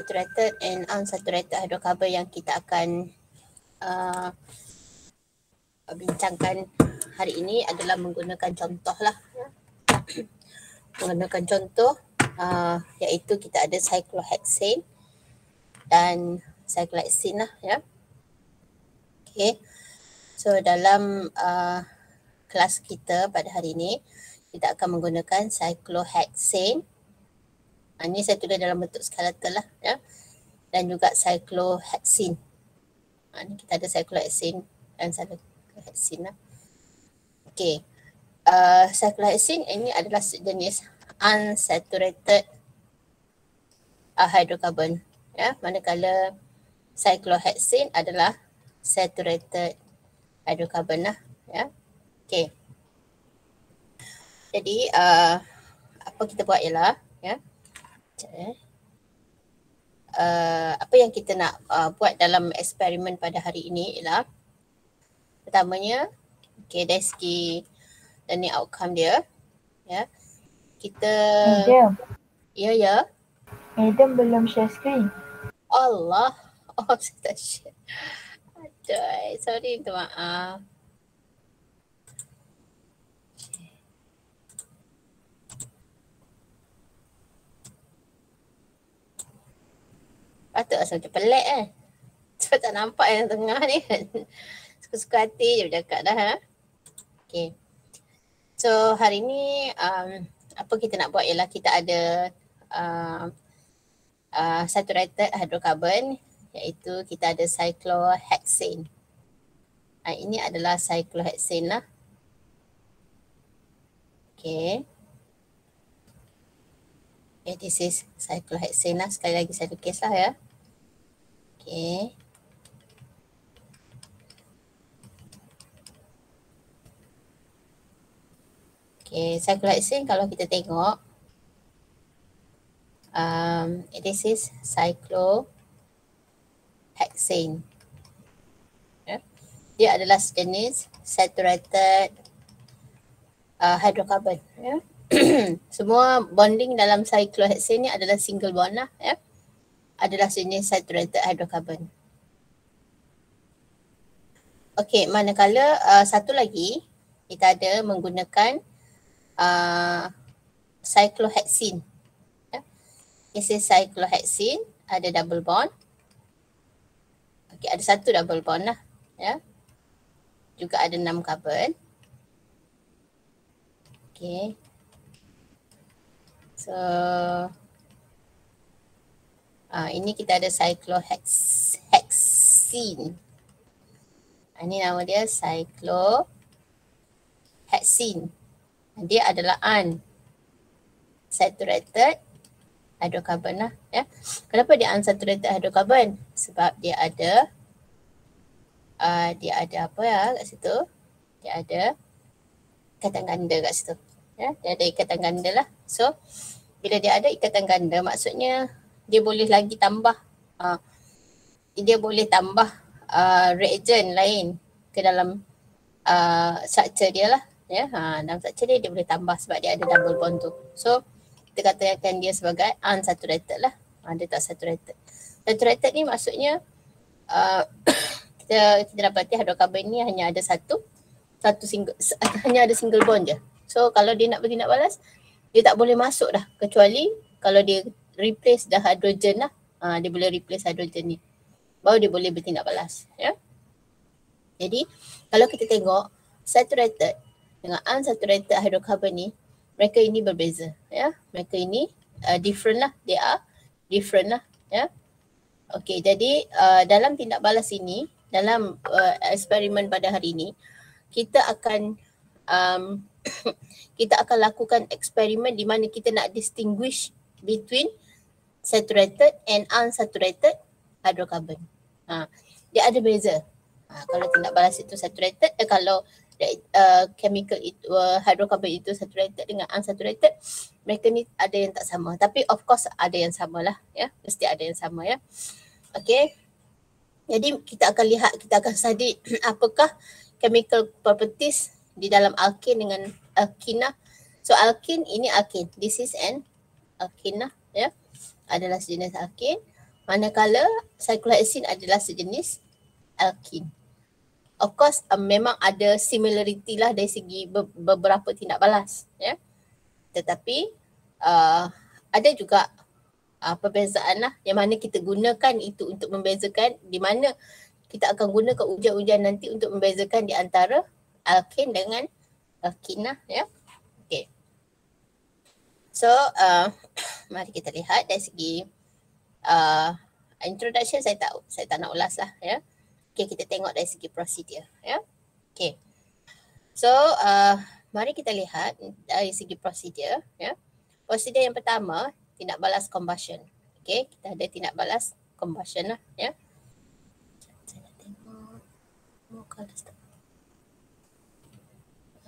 saturated and unsaturated hydrocarbon yang kita akan uh, bincangkan hari ini adalah menggunakan contoh lah. menggunakan contoh uh, iaitu kita ada cyclohexane dan cyclohexane lah ya. Okay. So dalam uh, kelas kita pada hari ini kita akan menggunakan cyclohexane ini saya tulis dalam bentuk skeletal lah ya. Dan juga cyclohexene. Ha, ini kita ada cyclohexene dan cyclohexene lah. Okay. Uh, cyclohexene ini adalah jenis unsaturated uh, hydrocarbon. Ya, manakala cyclohexene adalah saturated hydrocarbon lah. Ya. Okay. Jadi uh, apa kita buat ialah ya eh. Uh, apa yang kita nak uh, buat dalam eksperimen pada hari ini ialah pertamanya okay dari segi learning outcome dia ya kita Adam. ya ya Adam belum share screen. Allah oh saya tak share aduh sorry minta maaf Patut rasa macam pelik eh. Sebab tak nampak yang tengah ni kan. Suka-suka hati je bercakap dah. Ha? Okay. So hari ni um, apa kita nak buat ialah kita ada uh, uh, saturated hydrocarbon iaitu kita ada cyclohexane. Uh, ini adalah cyclohexane lah. Okay. Okay, this is cyclohexane lah. Sekali lagi saya lukis lah ya. Okay. Okay, cyclohexane kalau kita tengok. Um, this is cyclohexane. Yeah. Dia adalah sejenis saturated uh, hydrocarbon. Yeah. semua bonding dalam cyclohexane ni adalah single bond lah ya. Adalah jenis saturated hydrocarbon. Okey, manakala uh, satu lagi kita ada menggunakan uh, cyclohexene. Ya. Is cyclohexene, ada double bond. Okey, ada satu double bond lah. Ya. Juga ada enam carbon. Okay. So uh, ini kita ada cyclohexene. Uh, ini nama dia cyclohexene. Dia adalah unsaturated hydrocarbon lah. Ya. Kenapa dia unsaturated hydrocarbon? Sebab dia ada uh, dia ada apa ya kat situ? Dia ada ikatan ganda kat situ. Ya, dia ada ikatan ganda lah. So bila dia ada ikatan ganda maksudnya dia boleh lagi tambah uh, dia boleh tambah uh, reagent lain ke dalam uh, structure dia lah. Ya, ha, dalam structure dia dia boleh tambah sebab dia ada double bond tu. So kita katakan dia sebagai unsaturated lah. Ha, dia tak saturated. Saturated ni maksudnya uh, kita kita dapati hydrocarbon ni hanya ada satu satu single hanya ada single bond je. So kalau dia nak bertindak balas, dia tak boleh masuk dah kecuali kalau dia replace dah hidrogen lah. Ha, dia boleh replace hidrogen ni. Baru dia boleh bertindak balas. Ya? Jadi kalau kita tengok saturated dengan unsaturated hydrocarbon ni, mereka ini berbeza. Ya? Mereka ini uh, different lah. They are different lah. Ya? Okay, jadi uh, dalam tindak balas ini, dalam uh, eksperimen pada hari ini, kita akan um, kita akan lakukan eksperimen di mana kita nak distinguish between saturated and unsaturated hydrocarbon. Ha, dia ada beza. Ha, kalau tindak balas itu saturated, eh, kalau uh, chemical itu, uh, hydrocarbon itu saturated dengan unsaturated, mereka ni ada yang tak sama. Tapi of course ada yang sama lah. Ya. Mesti ada yang sama ya. Okay. Jadi kita akan lihat, kita akan study apakah chemical properties di dalam alkane dengan alkina. So alkane ini alkane. This is an alkina ya. Adalah sejenis alkane. manakala cyclohexene adalah sejenis alkene. Of course uh, memang ada similarity lah dari segi be- beberapa tindak balas ya. Tetapi uh, ada juga uh, perbezaan lah yang mana kita gunakan itu untuk membezakan di mana kita akan gunakan ujian-ujian nanti untuk membezakan di antara alkene dengan alkene lah ya. Okay. So uh, mari kita lihat dari segi uh, introduction saya tak saya tak nak ulas lah ya. Okay, kita tengok dari segi prosedur ya. Okay. So uh, mari kita lihat dari segi prosedur ya. Prosedur yang pertama tindak balas combustion. Okay, kita ada tindak balas combustion lah ya. Saya nak tengok oh,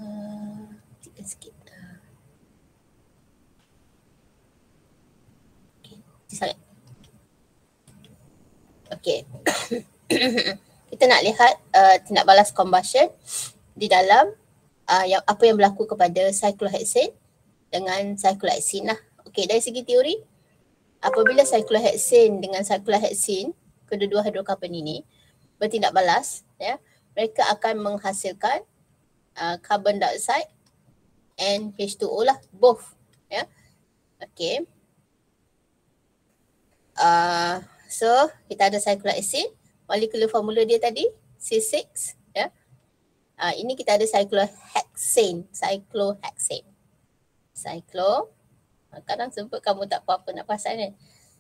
Uh, sikit. Okay, kita nak lihat uh, tindak balas combustion di dalam uh, yang apa yang berlaku kepada cyclohexane dengan cyclohexene lah. Okay, dari segi teori, apabila cyclohexane dengan cyclohexene, kedua-dua hidrokarbon ini bertindak balas, ya, mereka akan menghasilkan uh, carbon dioxide and H2O lah, both. Ya. Okay. Uh, so, kita ada cyclohexane, molekular formula dia tadi C6 ya. Uh, ini kita ada cyclohexane, cyclohexane. Cyclo kadang sebut kamu tak apa-apa nak pasal ni.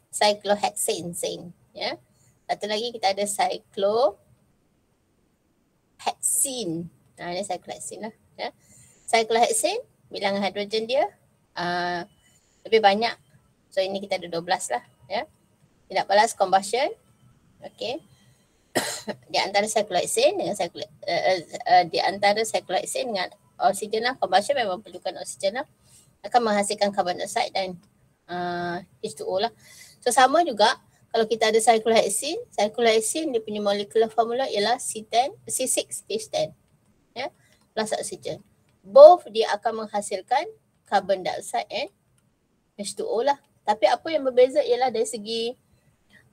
Cyclohexane sane ya. Satu lagi kita ada cyclohexene. Nah, ini cyclohexene lah ya. Cyclohexane bilangan hidrogen dia uh, lebih banyak. So ini kita ada 12 lah ya. Tidak balas combustion. Okay di antara cyclohexane dengan cyclo, uh, uh, di antara cyclohexane dengan oksigen lah, combustion memang perlukan oksigen lah akan menghasilkan carbon dioxide dan uh, H2O lah. So sama juga kalau kita ada cyclohexene, cyclohexene dia punya molecular formula ialah C10, C6H10 ya, plus oksigen. Both dia akan menghasilkan carbon dioxide and H2O lah. Tapi apa yang berbeza ialah dari segi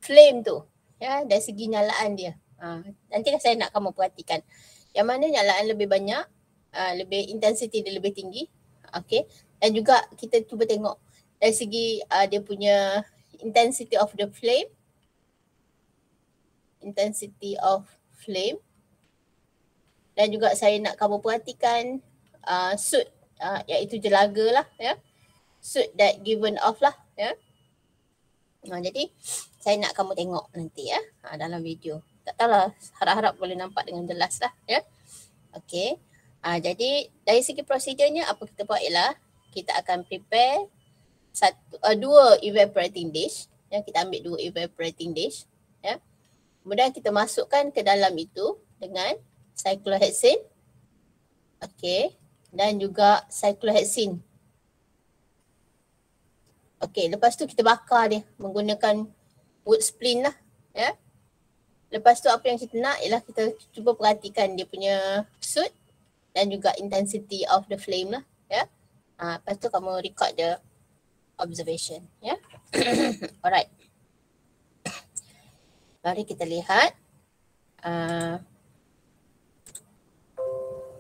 flame tu ya dari segi nyalaan dia. Ha, nanti saya nak kamu perhatikan. Yang mana nyalaan lebih banyak, uh, lebih intensity dia lebih tinggi. Okay. Dan juga kita cuba tengok dari segi uh, dia punya intensity of the flame. Intensity of flame. Dan juga saya nak kamu perhatikan uh, suit uh, iaitu jelaga lah ya. Suit that given off lah ya. Ha, jadi saya nak kamu tengok nanti ya ha, dalam video. Tak tahulah harap-harap boleh nampak dengan jelas lah ya. Okay. Ha, jadi dari segi prosedurnya apa kita buat ialah kita akan prepare satu, uh, dua evaporating dish. Ya, kita ambil dua evaporating dish. Ya. Kemudian kita masukkan ke dalam itu dengan cyclohexane. Okay. Dan juga cyclohexene Okay, lepas tu kita bakar dia menggunakan wood splint lah. Ya. Lepas tu apa yang kita nak ialah kita cuba perhatikan dia punya suit dan juga intensity of the flame lah. Ya. Ha, lepas tu kamu record the observation. Ya. Alright. Mari kita lihat. Uh,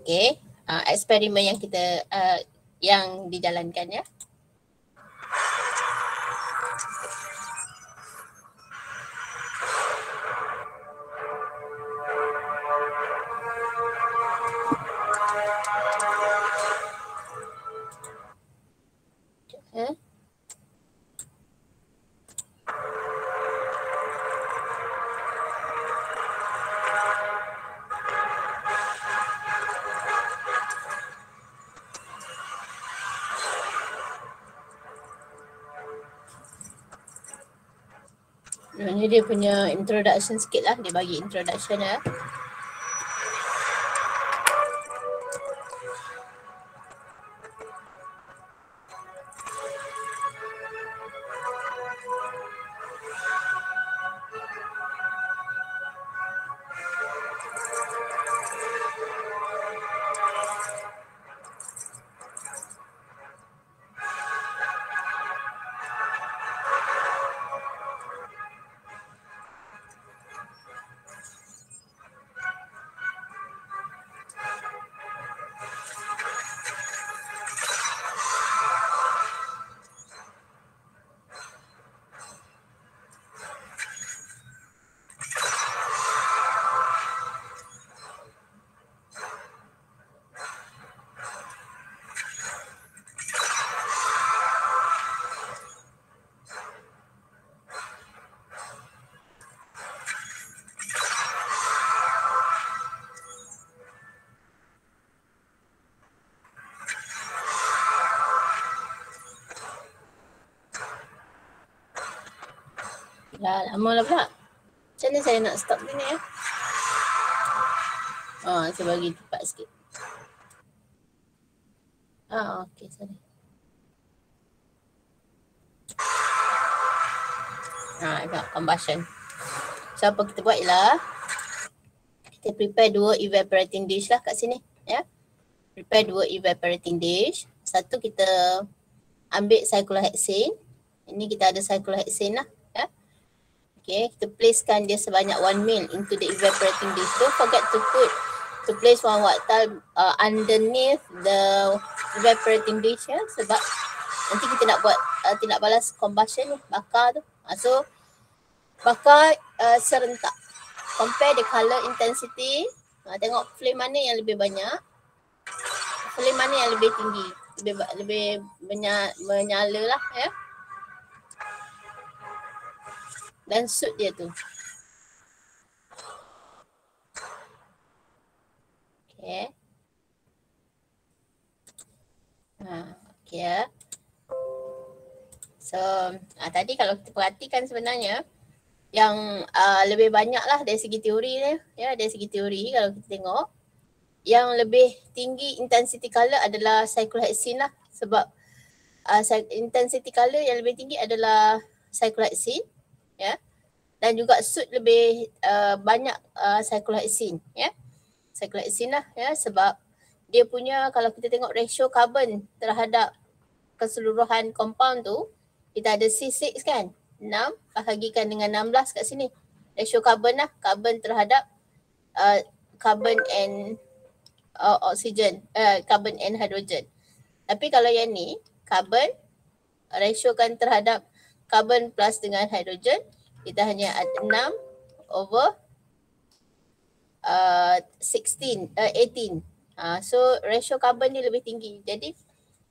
okay. Uh, eksperimen yang kita uh, yang dijalankan ya. Dia punya introduction sikit lah. Dia bagi introduction. Lah lama lah pula. Macam mana saya nak stop ni ya? Oh, saya bagi cepat sikit. Ah, okay, sorry. Ha, tengok combustion. So apa kita buat ialah kita prepare dua evaporating dish lah kat sini. Ya. Prepare dua evaporating dish. Satu kita ambil cyclohexane. Ini kita ada cyclohexane lah. Okay, kita placekan dia sebanyak 1 mil into the evaporating dish. Don't forget to put to place one waktal uh, underneath the evaporating dish ya. Sebab nanti kita nak buat uh, tidak balas combustion ni, bakar tu. Uh, so bakar uh, serentak. Compare the color intensity. Uh, tengok flame mana yang lebih banyak. Flame mana yang lebih tinggi. Lebih lebih menya, menyala lah ya. Dan suit dia tu. Okay. Ha, okay ya. So uh, tadi kalau kita perhatikan sebenarnya yang uh, lebih banyak lah dari segi teori ni ya dari segi teori kalau kita tengok yang lebih tinggi intensity color adalah cyclohexene lah sebab uh, intensity color yang lebih tinggi adalah cyclohexene ya. Dan juga suit lebih uh, banyak uh, cyclohexene ya. Cyclohexene lah ya sebab dia punya kalau kita tengok ratio carbon terhadap keseluruhan compound tu kita ada C6 kan 6 bahagikan dengan 16 kat sini. Ratio carbon lah carbon terhadap uh, carbon and uh, oxygen uh, carbon and hydrogen. Tapi kalau yang ni carbon ratio kan terhadap carbon plus dengan hydrogen kita hanya ada 6 over uh, 16 uh, 18 uh, so ratio carbon ni lebih tinggi jadi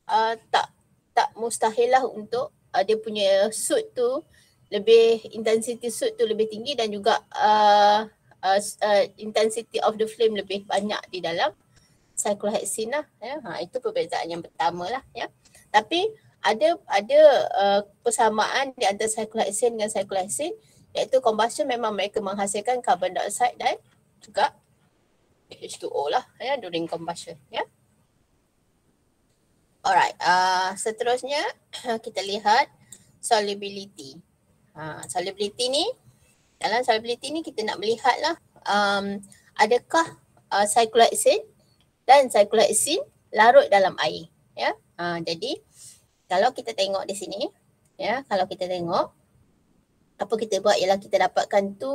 uh, tak tak mustahil lah untuk uh, dia punya suit tu lebih intensity suit tu lebih tinggi dan juga uh, uh, uh, intensity of the flame lebih banyak di dalam cyclohexene lah ya. Ha, itu perbezaan yang pertama lah ya. Tapi ada ada uh, persamaan di antara cyclohexene dengan cyclohexene iaitu combustion memang mereka menghasilkan carbon dioxide dan juga H2O lah ya during combustion ya. Alright, uh, seterusnya kita lihat solubility. Ha, solubility ni, dalam solubility ni kita nak melihat lah um, adakah uh, cyclohexane dan cyclohexene larut dalam air. Ya, ha, jadi kalau kita tengok di sini, ya, kalau kita tengok apa kita buat ialah kita dapatkan tu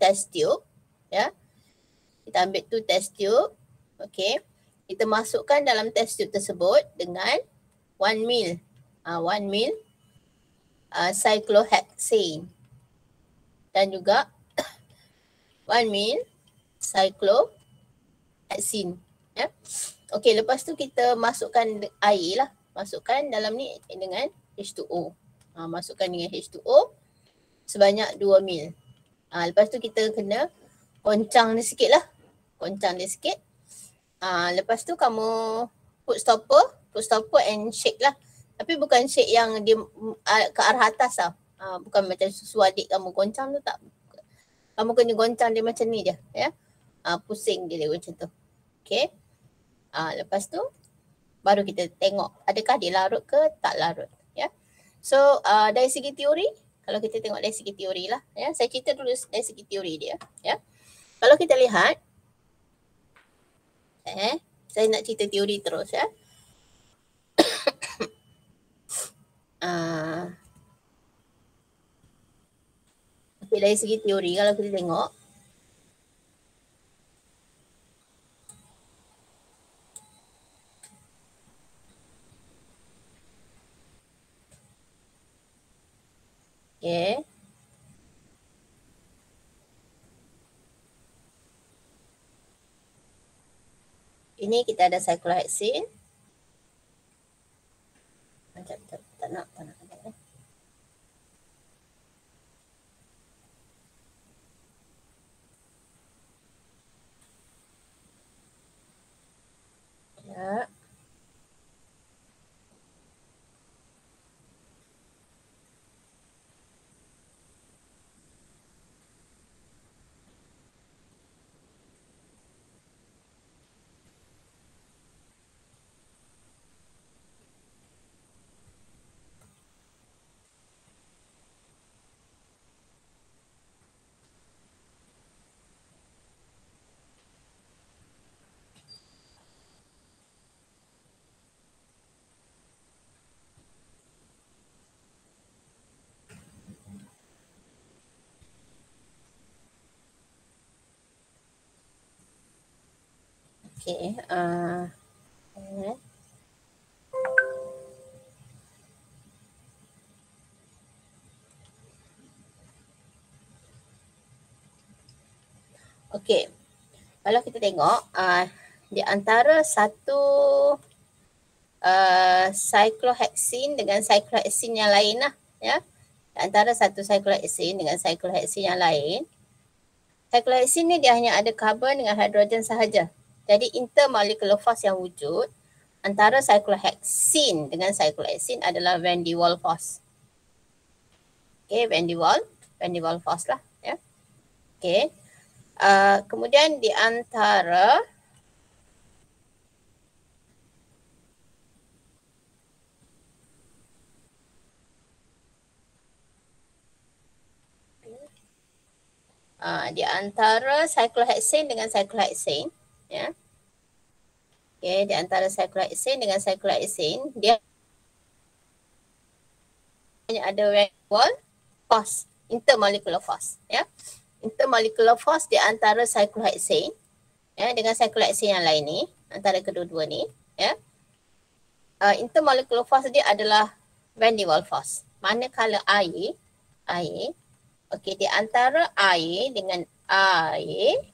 test tube, ya. Kita ambil tu test tube, okay kita masukkan dalam test tube tersebut dengan 1 mil. Uh, 1 mil uh, cyclohexane. Dan juga 1 mil cyclohexene. Ya. Okey, lepas tu kita masukkan air lah. Masukkan dalam ni dengan H2O. Uh, masukkan dengan H2O sebanyak 2 mil. Uh, lepas tu kita kena koncang dia sikit lah. Koncang dia sikit. Ah, lepas tu kamu put stopper, put stopper and shake lah. Tapi bukan shake yang dia ke arah atas tau. Uh, bukan macam susu adik kamu goncang tu tak. Kamu kena goncang dia macam ni je. Ya. Uh, pusing dia, dia macam tu. Okay. Uh, lepas tu baru kita tengok adakah dia larut ke tak larut. Ya. So uh, dari segi teori, kalau kita tengok dari segi teori lah. Ya. Saya cerita dulu dari segi teori dia. Ya. Kalau kita lihat Eh, saya nak cerita teori terus ya. uh, dari segi teori kalau kita tengok Okay. Ini kita ada cyclohexene. Macam tak, tak nak, tak nak. Ya. Okay. Uh, eh. Okay. Kalau kita tengok uh, di antara satu uh, cyclohexene dengan cyclohexene yang lain lah ya. Di antara satu cyclohexene dengan cyclohexene yang lain. Cyclohexene ni dia hanya ada karbon dengan hidrogen sahaja. Jadi intermolecular force yang wujud antara cyclohexene dengan cyclohexene adalah van der Waals force. Okay, van der Waals, van der Waals force lah ya. Okay. Uh, kemudian di antara uh, di antara cyclohexane dengan cyclohexane ya. Okay, di antara cyclohexane dengan cyclohexane dia hanya ada wall force intermolecular force ya. Intermolecular force di antara cyclohexane ya dengan cyclohexane yang lain ni antara kedua-dua ni ya. Uh, intermolecular force dia adalah van der Waals force manakala air air okey di antara air dengan air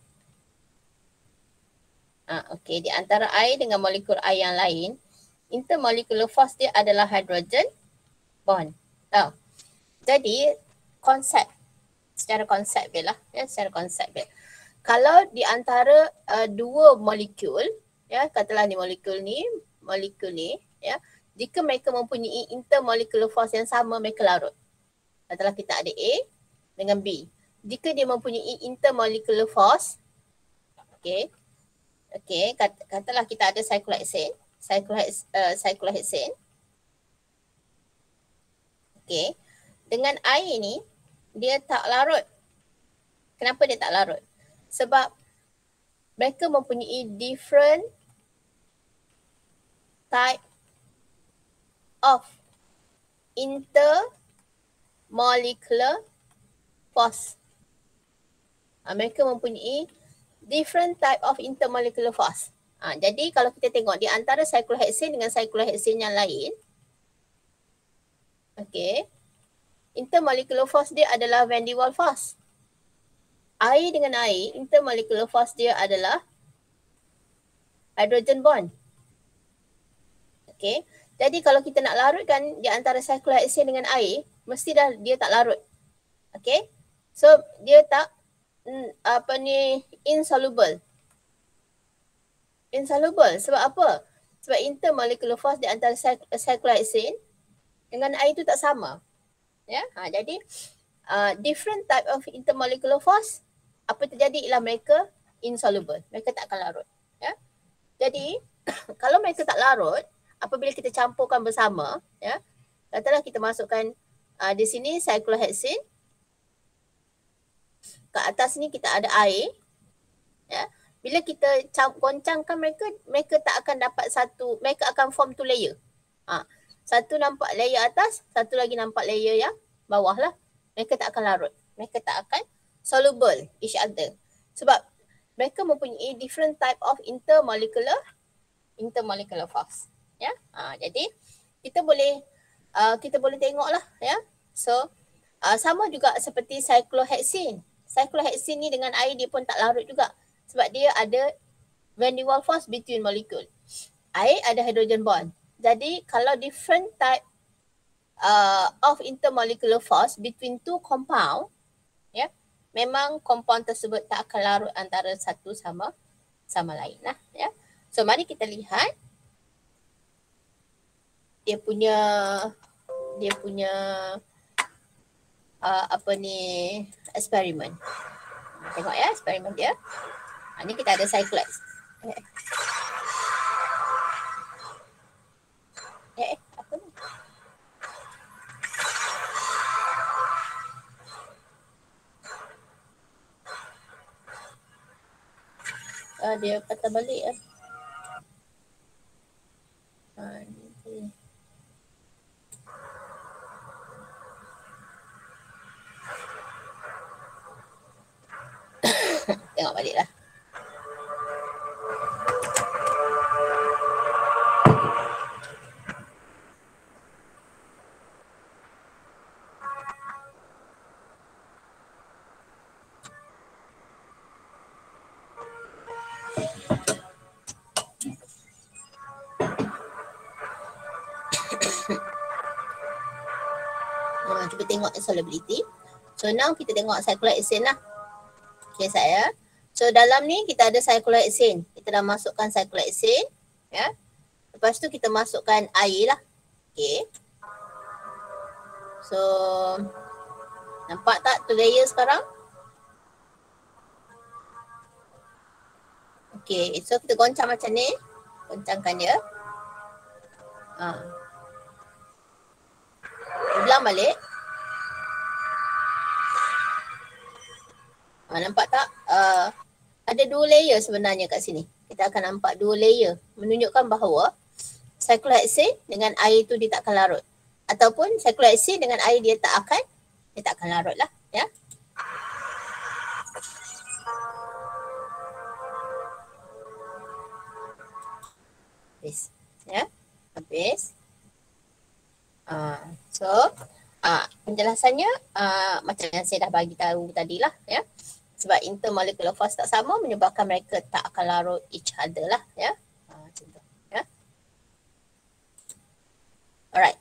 uh, okey di antara air dengan molekul air yang lain intermolecular force dia adalah hydrogen bond oh. jadi konsep secara konsep dia lah ya secara konsep dia. Kalau di antara uh, dua molekul ya katalah ni molekul ni molekul ni ya jika mereka mempunyai intermolecular force yang sama mereka larut. Katalah kita ada A dengan B. Jika dia mempunyai intermolecular force okey okey kat, katalah kita ada cyclohexane cyclohexane uh, cyclohexane okey dengan air ni dia tak larut. Kenapa dia tak larut? Sebab mereka mempunyai different type of intermolecular force. Ha, mereka mempunyai different type of intermolecular force. Ha, jadi kalau kita tengok di antara cyclohexane dengan cyclohexane yang lain, okay, intermolecular force dia adalah van der Waals force. Air dengan air, intermolecular force dia adalah hydrogen bond. Okay. Jadi kalau kita nak larutkan di antara cyclohexane dengan air, mesti dah dia tak larut. Okay. So dia tak apa ni insoluble. Insoluble. Sebab apa? Sebab intermolecular force di antara cyclohexane dengan air tu tak sama. Ya? Ha, jadi uh, different type of intermolecular force apa terjadi ialah mereka insoluble. Mereka tak akan larut. Ya? Jadi kalau mereka tak larut apabila kita campurkan bersama ya? Katalah kita masukkan uh, di sini cyclohexane ke atas ni kita ada air ya bila kita goncangkan mereka mereka tak akan dapat satu mereka akan form two layer ha satu nampak layer atas, satu lagi nampak layer yang bawah lah. Mereka tak akan larut. Mereka tak akan soluble each other. Sebab mereka mempunyai different type of intermolecular intermolecular force. Ya, ha, jadi kita boleh uh, kita boleh tengok lah ya. So uh, sama juga seperti cyclohexene. Cyclohexene ni dengan air dia pun tak larut juga. Sebab dia ada van der Waals force between molecule. Air ada hydrogen bond. Jadi kalau different type uh, of intermolecular force between two compound, ya, yeah, memang compound tersebut tak akan larut antara satu sama sama lain lah, ya. Yeah. So mari kita lihat dia punya dia punya uh, apa ni eksperimen. Tengok ya eksperimen dia. Ha, ni kita ada cyclex. Okay. Eh, apa ni? Ah, dia patah balik ah. Ah, tengok balik lah cuba tengok solubility. So now kita tengok cyclic acid lah. Okay saya. So. So dalam ni kita ada cyclohexane. Kita dah masukkan cyclohexane. Ya. Lepas tu kita masukkan air lah. Okay. So nampak tak tu layer sekarang? Okay, so kita goncang macam ni. Goncangkan dia. Ha. Ulang balik. Ha, nampak tak? Uh, ada dua layer sebenarnya kat sini. Kita akan nampak dua layer. Menunjukkan bahawa cyclohexane dengan air tu dia tak akan larut. Ataupun cyclohexane dengan air dia tak akan, dia tak akan larut lah. Ya. Habis. Ya habis. Uh, so uh, penjelasannya uh, macam yang saya dah bagi tahu tadi lah ya. Sebab intermolecular force tak sama menyebabkan mereka tak akan larut each other lah ya. Uh, macam tu ya. Alright.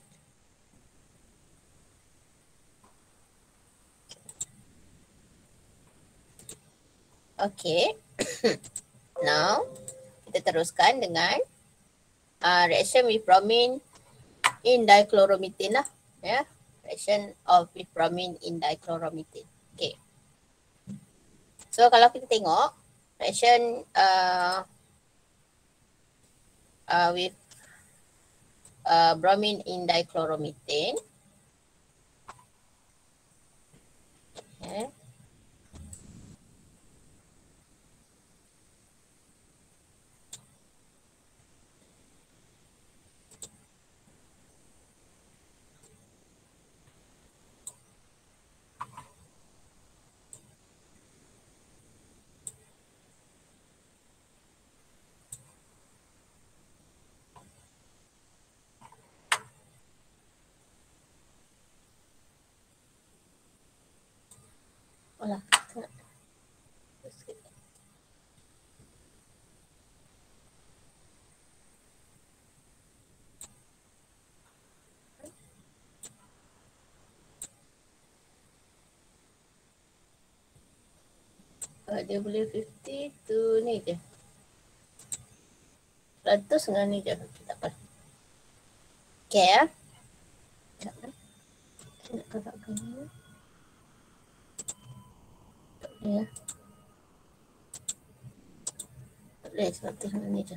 Okay. Now kita teruskan dengan uh, reaction with bromine in dichloromethane lah. Ya. Yeah. Reaction of with bromine in dichloromethane. So kalau kita tengok reaction uh, uh, with uh, bromine in dichloromethane. Okay. Alah. Uh, dia boleh 50 tu ni je. 100 dengan ni je. Tak apa. Okay ya. Sekejap eh. Nak kakakkan ni ya. Sebab tu dengan ni je.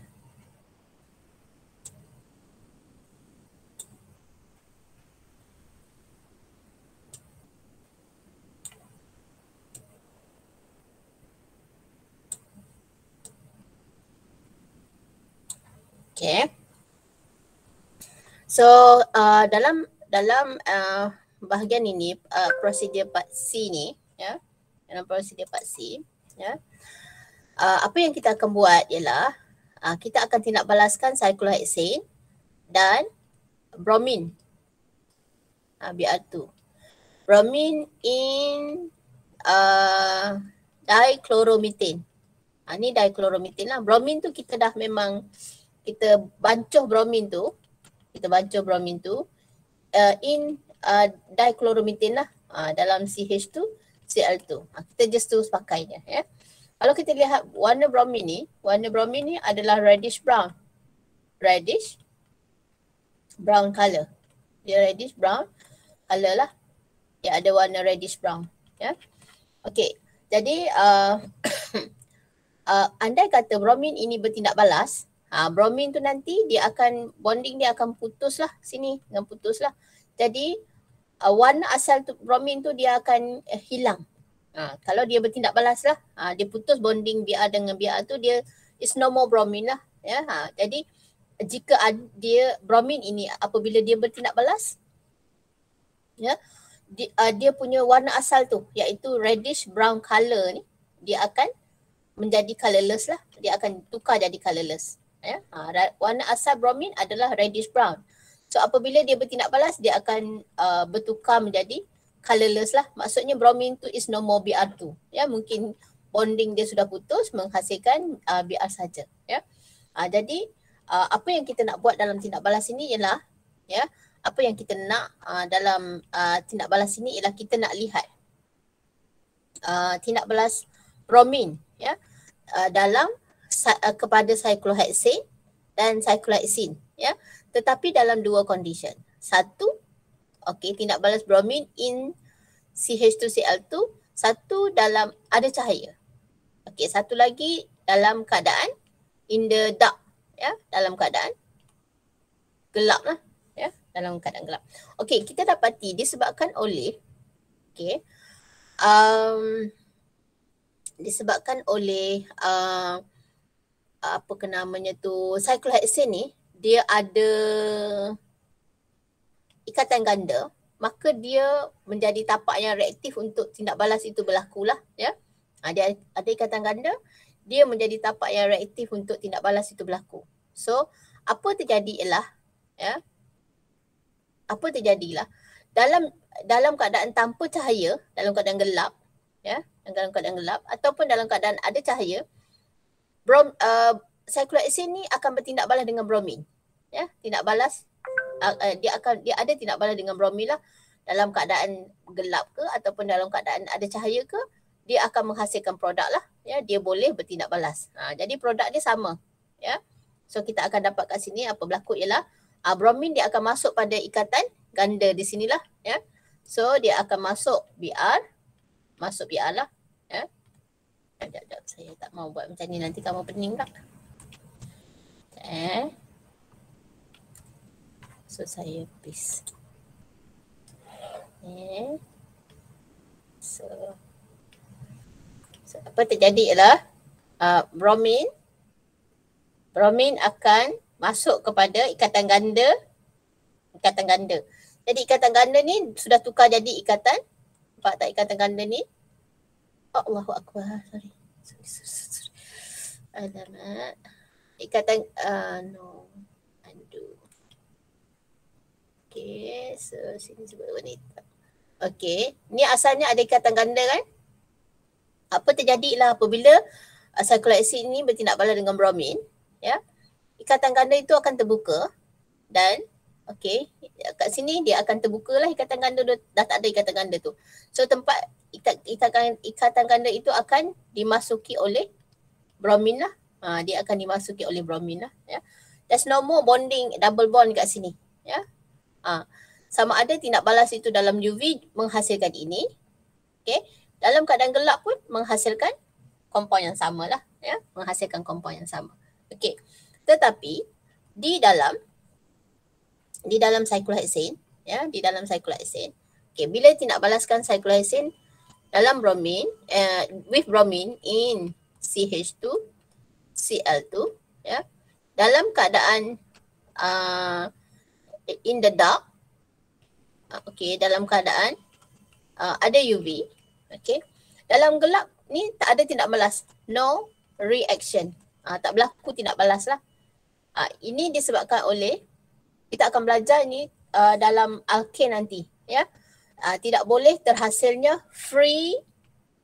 Okay. So uh, dalam dalam uh, bahagian ini uh, prosedur part C ni ya. Yeah, dalam prosedur C ya. Uh, apa yang kita akan buat ialah uh, kita akan tindak balaskan cyclohexane dan bromine. Uh, BR2. Bromine in uh, dichloromethane. Uh, ni dichloromethane lah. Bromine tu kita dah memang kita bancuh bromine tu. Kita bancuh bromine tu uh, in uh, dichloromethane lah uh, dalam CH2 Cl2. Ha, kita just terus pakai dia. Ya. Kalau kita lihat warna bromine ni, warna bromine ni adalah reddish brown. Reddish brown color. Dia reddish brown color lah. Ya ada warna reddish brown. Ya. Okay. Jadi uh, uh, andai kata bromine ini bertindak balas, ha, bromine tu nanti dia akan bonding dia akan putus lah sini dengan putus lah. Jadi uh, warna asal tu bromine tu dia akan uh, hilang. Uh, kalau dia bertindak balas lah, uh, dia putus bonding BR dengan BR tu dia is no more bromine lah. Ya, ha. Jadi jika dia bromine ini apabila dia bertindak balas, ya, dia, uh, dia punya warna asal tu iaitu reddish brown color ni dia akan menjadi colorless lah. Dia akan tukar jadi colorless. Ya, ha. warna asal bromine adalah reddish brown. So apabila dia bertindak balas dia akan uh, bertukar menjadi colorless lah. Maksudnya bromine tu is no more BR2. Ya mungkin bonding dia sudah putus menghasilkan uh, BR saja. Ya. Uh, jadi uh, apa yang kita nak buat dalam tindak balas ini ialah ya apa yang kita nak uh, dalam uh, tindak balas ini ialah kita nak lihat uh, tindak balas bromin ya uh, dalam uh, kepada cyclohexane dan cyclohexene ya tetapi dalam dua condition. Satu okey tindak balas bromin in CH2Cl2 satu dalam ada cahaya. Okey satu lagi dalam keadaan in the dark ya dalam keadaan gelap lah ya dalam keadaan gelap. Okey, kita dapati disebabkan oleh okey um, disebabkan oleh uh, apa ke namanya tu cyclohexane ni dia ada ikatan ganda maka dia menjadi tapak yang reaktif untuk tindak balas itu berlaku lah ya. Ha, dia ada ikatan ganda dia menjadi tapak yang reaktif untuk tindak balas itu berlaku. So apa terjadi ialah ya apa terjadilah dalam dalam keadaan tanpa cahaya dalam keadaan gelap ya dalam keadaan gelap ataupun dalam keadaan ada cahaya brom uh, cyclohexane ni akan bertindak balas dengan bromin ya tindak balas uh, uh, dia akan dia ada tindak balas dengan bromin lah dalam keadaan gelap ke ataupun dalam keadaan ada cahaya ke dia akan menghasilkan produk lah ya dia boleh bertindak balas ha, jadi produk dia sama ya so kita akan dapat kat sini apa berlaku ialah uh, bromin dia akan masuk pada ikatan ganda di sinilah ya. So dia akan masuk BR masuk BR lah ya. Sekejap, sekejap. Saya tak mau buat macam ni nanti kamu pening pula. Eh. So saya peace. Eh. So, so apa terjadi ialah uh, bromin bromin akan masuk kepada ikatan ganda ikatan ganda. Jadi ikatan ganda ni sudah tukar jadi ikatan nampak tak ikatan ganda ni? Allahu akbar. Sorry. Sorry, sorry, sorry. Alamak. Ikatan uh, no. Aduh. Okay, so sini sebut wanita. Okay, ni asalnya ada ikatan ganda kan? Apa terjadilah apabila uh, cyclohexane ni bertindak balas dengan bromin, ya? ikatan ganda itu akan terbuka dan okey kat sini dia akan terbuka lah ikatan ganda dah, dah tak ada ikatan ganda tu. So tempat ikatan ikatan ganda itu akan dimasuki oleh bromin lah. Ha, dia akan dimasuki oleh bromin lah ya. There's no more bonding double bond kat sini ya. Ha, sama ada tindak balas itu dalam UV menghasilkan ini. Okey. Dalam keadaan gelap pun menghasilkan kompon yang sama lah ya. Menghasilkan kompon yang sama. Okey. Tetapi di dalam di dalam cyclohexane ya di dalam cyclohexane okey bila tindak balaskan cyclohexane dalam bromin uh, with bromin in CH2 Cl2 ya dalam keadaan uh, in the dark uh, okey dalam keadaan uh, ada UV okey dalam gelap ni tak ada tindak balas no reaction. Uh, tak berlaku tindak balas lah. Uh, ini disebabkan oleh kita akan belajar ini uh, dalam alkane nanti ya. Uh, tidak boleh terhasilnya free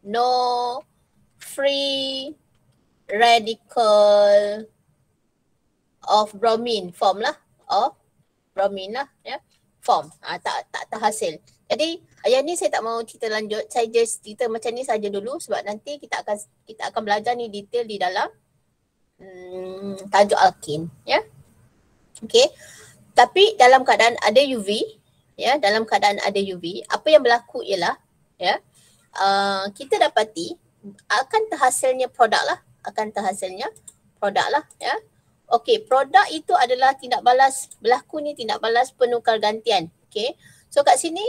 no free radical of bromine form lah of bromine lah ya form uh, tak tak terhasil. Jadi ayat ni saya tak mau cerita lanjut. Saya just cerita macam ni saja dulu sebab nanti kita akan kita akan belajar ni detail di dalam hmm, tajuk alkin ya. Okey. Tapi dalam keadaan ada UV ya, dalam keadaan ada UV, apa yang berlaku ialah ya, uh, kita dapati akan terhasilnya produk lah, akan terhasilnya produk lah ya. Okey, produk itu adalah tindak balas berlaku ni tindak balas penukar gantian. Okey. So kat sini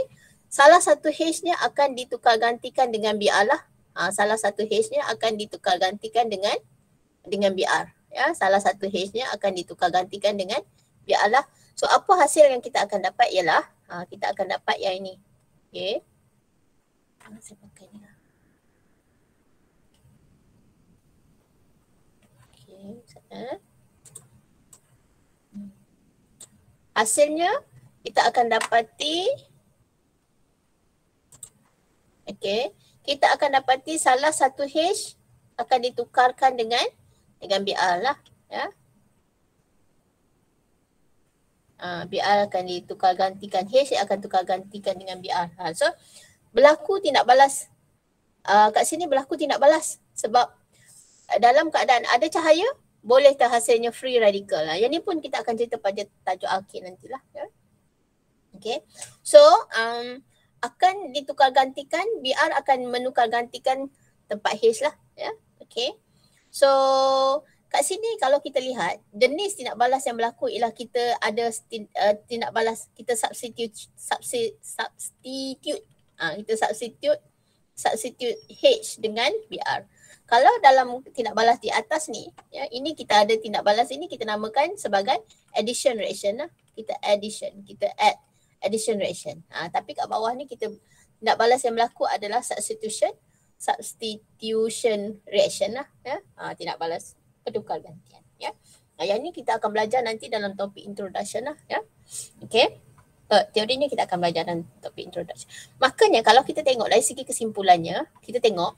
salah satu H-nya akan ditukar gantikan dengan BR lah. Ha, salah satu H-nya akan ditukar gantikan dengan dengan BR. Ya, salah satu H-nya akan ditukar gantikan dengan BR lah. So apa hasil yang kita akan dapat ialah ha, kita akan dapat yang ini. Saya pakai ni lah. Okay. Hasilnya kita akan dapati Okay. Kita akan dapati salah satu H akan ditukarkan dengan dengan BR lah ya. uh, BR akan ditukar gantikan H akan tukar gantikan dengan BR. Ha, so berlaku tindak balas uh, kat sini berlaku tindak balas sebab uh, dalam keadaan ada cahaya boleh terhasilnya free radical. Lah. Yang ni pun kita akan cerita pada tajuk akhir nantilah. Ya. Okay. So um, akan ditukar gantikan, BR akan menukar gantikan tempat H lah. Ya. Okay. So kat sini kalau kita lihat jenis tindak balas yang berlaku ialah kita ada uh, tindak balas kita substitute substitute, substitute. Uh, kita substitute substitute H dengan BR. Kalau dalam tindak balas di atas ni, ya, ini kita ada tindak balas ini kita namakan sebagai addition reaction lah. Kita addition, kita add addition reaction. Ha, tapi kat bawah ni kita tindak balas yang berlaku adalah substitution substitution reaction lah. Ya. Ha, tindak balas pertukar gantian. Ya. Ha, yang ni kita akan belajar nanti dalam topik introduction lah. Ya. Okay. Uh, teori ni kita akan belajar dalam topik introduction. Makanya kalau kita tengok dari segi kesimpulannya, kita tengok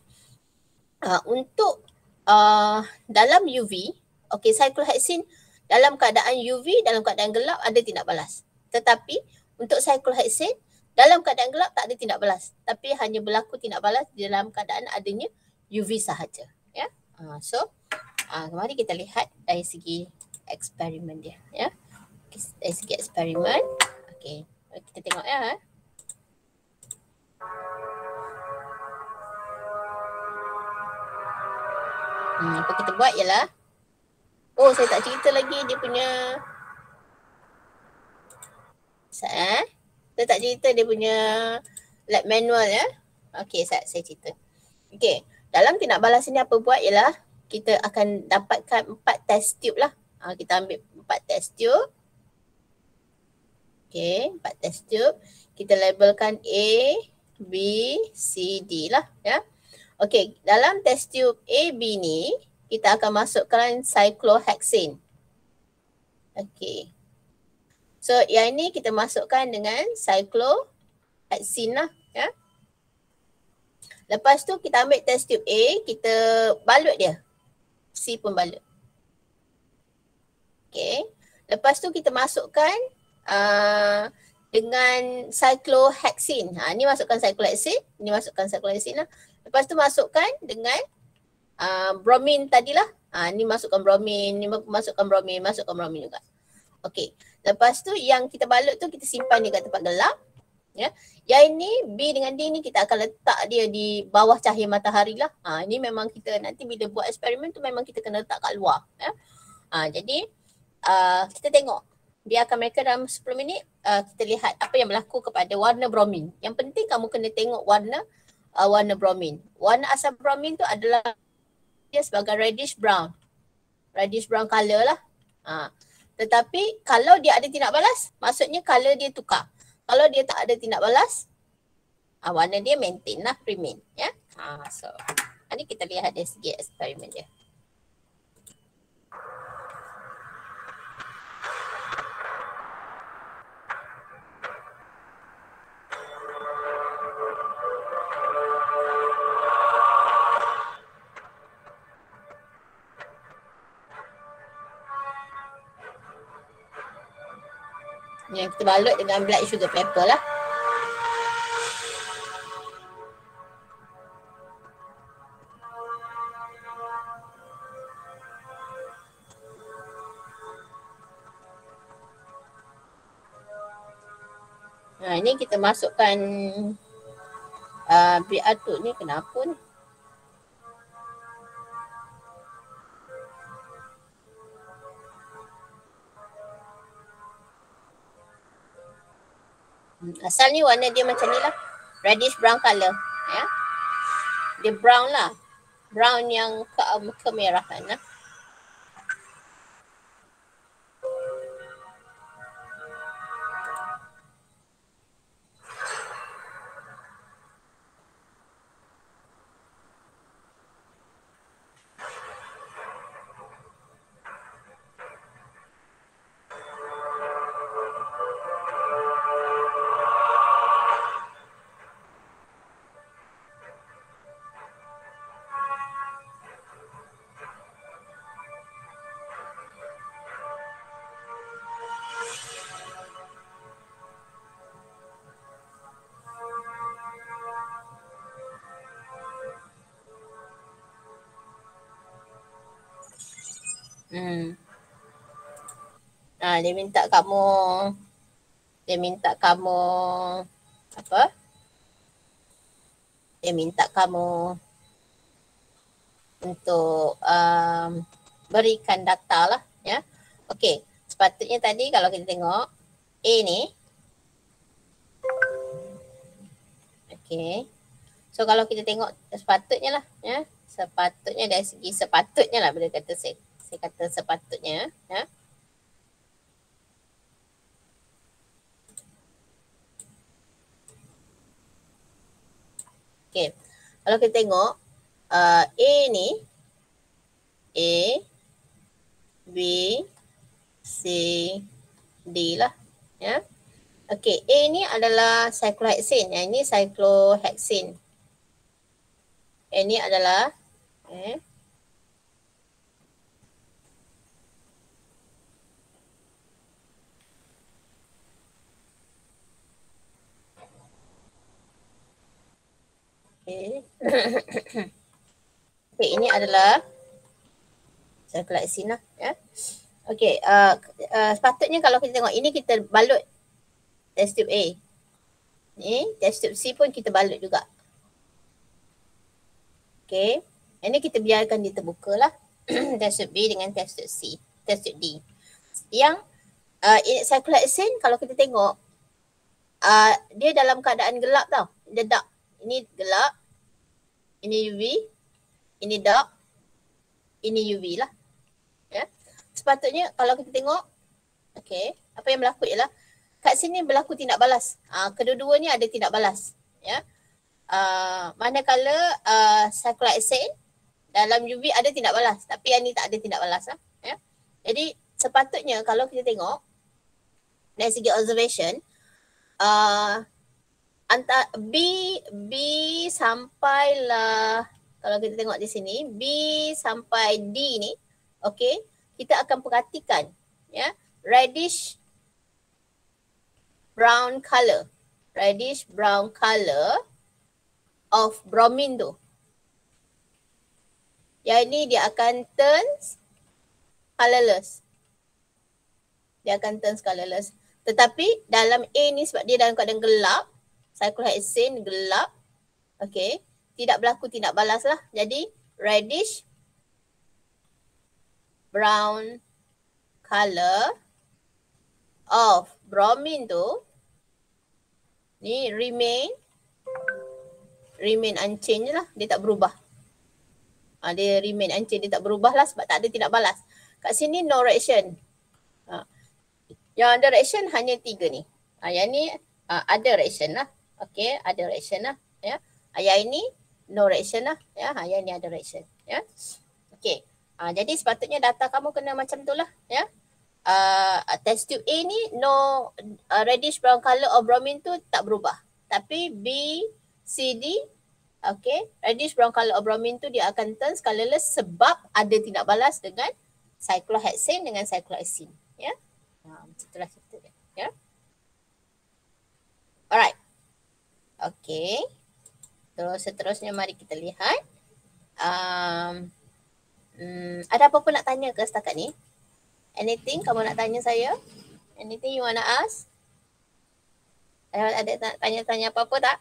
uh, untuk uh, dalam UV, okay, cyclohexene dalam keadaan UV, dalam keadaan gelap ada tindak balas. Tetapi untuk cyclohexene dalam keadaan gelap tak ada tindak balas. Tapi hanya berlaku tindak balas dalam keadaan adanya UV sahaja. Ya? Uh, so, uh, mari kita lihat dari segi eksperimen dia. Ya? Dari segi eksperimen. Okay, kita tengok ya. Hmm, apa kita buat ialah Oh saya tak cerita lagi dia punya Saya eh? Saya tak cerita dia punya lab manual ya Okay saya, saya cerita. Okay dalam tindak balas ini apa buat ialah Kita akan dapatkan empat test tube lah. Ha, Kita ambil empat test tube. Okay empat test tube. Kita labelkan A, B, C, D lah ya Okey, dalam test tube AB ni kita akan masukkan cyclohexane. Okey. So yang ini kita masukkan dengan cyclohexene lah ya. Lepas tu kita ambil test tube A, kita balut dia. C pun balut. Okey. Lepas tu kita masukkan uh, dengan cyclohexene. Ha, ni masukkan cyclohexene, ni masukkan cyclohexene lah. Lepas tu masukkan dengan uh, bromin tadilah. Ha, ni masukkan bromin, ni masukkan bromin, masukkan bromin juga. Okey. Lepas tu yang kita balut tu kita simpan dia kat tempat gelap. Ya. Yang ini B dengan D ni kita akan letak dia di bawah cahaya matahari lah. Ha, ini memang kita nanti bila buat eksperimen tu memang kita kena letak kat luar. Ya. Ha, jadi uh, kita tengok biarkan mereka dalam 10 minit uh, kita lihat apa yang berlaku kepada warna bromin. Yang penting kamu kena tengok warna uh, warna bromin. Warna asal bromin tu adalah dia sebagai reddish brown. Reddish brown color lah. Ha. Tetapi kalau dia ada tindak balas, maksudnya color dia tukar. Kalau dia tak ada tindak balas, uh, warna dia maintain lah, remain. Ya? Ha. So, ini kita lihat dari segi eksperimen dia. Yang kita balut dengan black sugar pepper lah. Nah, ini kita masukkan uh, BR tu ni kenapa ni? Asal ni warna dia macam ni lah. Reddish brown color. Ya. Dia brown lah. Brown yang ke kemerahan lah. Hmm. Ha, dia minta kamu dia minta kamu apa? Dia minta kamu untuk um, berikan data lah ya. Okey, sepatutnya tadi kalau kita tengok A ni Okey. So kalau kita tengok sepatutnya lah ya. Sepatutnya dari segi sepatutnya lah bila kata saya, kata sepatutnya ya. Okay. Kalau kita tengok uh, A ni A B C D lah ya. Okay, A ni adalah cyclohexane. Yang ini cyclohexane. Ini adalah eh, Okay. okay, ini adalah cyclohexane lah. Ya. Okay, uh, uh, sepatutnya kalau kita tengok ini kita balut test tube A. Ni test tube C pun kita balut juga. Okay, ini kita biarkan dia terbuka lah. test tube B dengan test tube C, test tube D. Yang uh, cyclohexane kalau kita tengok uh, dia dalam keadaan gelap tau. Dia dark ini gelap, ini UV, ini dark, ini UV lah. Ya. Sepatutnya kalau kita tengok, okay, apa yang berlaku ialah kat sini berlaku tindak balas. Uh, kedua-dua ni ada tindak balas. Ya. Uh, manakala uh, cyclohexane dalam UV ada tindak balas tapi yang ni tak ada tindak balas lah. Ya. Jadi sepatutnya kalau kita tengok dari segi observation, uh, antara B B sampailah kalau kita tengok di sini B sampai D ni okey kita akan perhatikan ya. Reddish brown color reddish brown color of bromine tu. Yang ini dia akan turn colorless dia akan turn colorless tetapi dalam A ni sebab dia dalam keadaan gelap cyclohexane gelap. Okay. Tidak berlaku tindak balas lah. Jadi reddish brown color of bromine tu ni remain remain unchanged lah. Dia tak berubah. Ha, dia remain unchanged. Dia tak berubah lah sebab tak ada tindak balas. Kat sini no reaction. Ha. Yang ada reaction hanya tiga ni. Ha, yang ni uh, ada reaction lah. Okay, ada reaction lah. Ya. Yang ini no reaction lah. Ya, yang ini ada reaction. Ya. Okay. Uh, jadi sepatutnya data kamu kena macam tu lah. Ya. Uh, test tube A ni no uh, reddish brown color of bromine tu tak berubah. Tapi B, C, D Okay, reddish brown color of bromine tu dia akan turn colorless sebab ada tindak balas dengan cyclohexane dengan cyclohexene. Ya, ha, macam itulah cerita dia. Ya. Alright. Okay. Terus seterusnya mari kita lihat. Um, hmm, ada apa-apa nak tanya ke setakat ni? Anything kamu nak tanya saya? Anything you wanna ask? Ada, ada nak tanya-tanya apa-apa tak?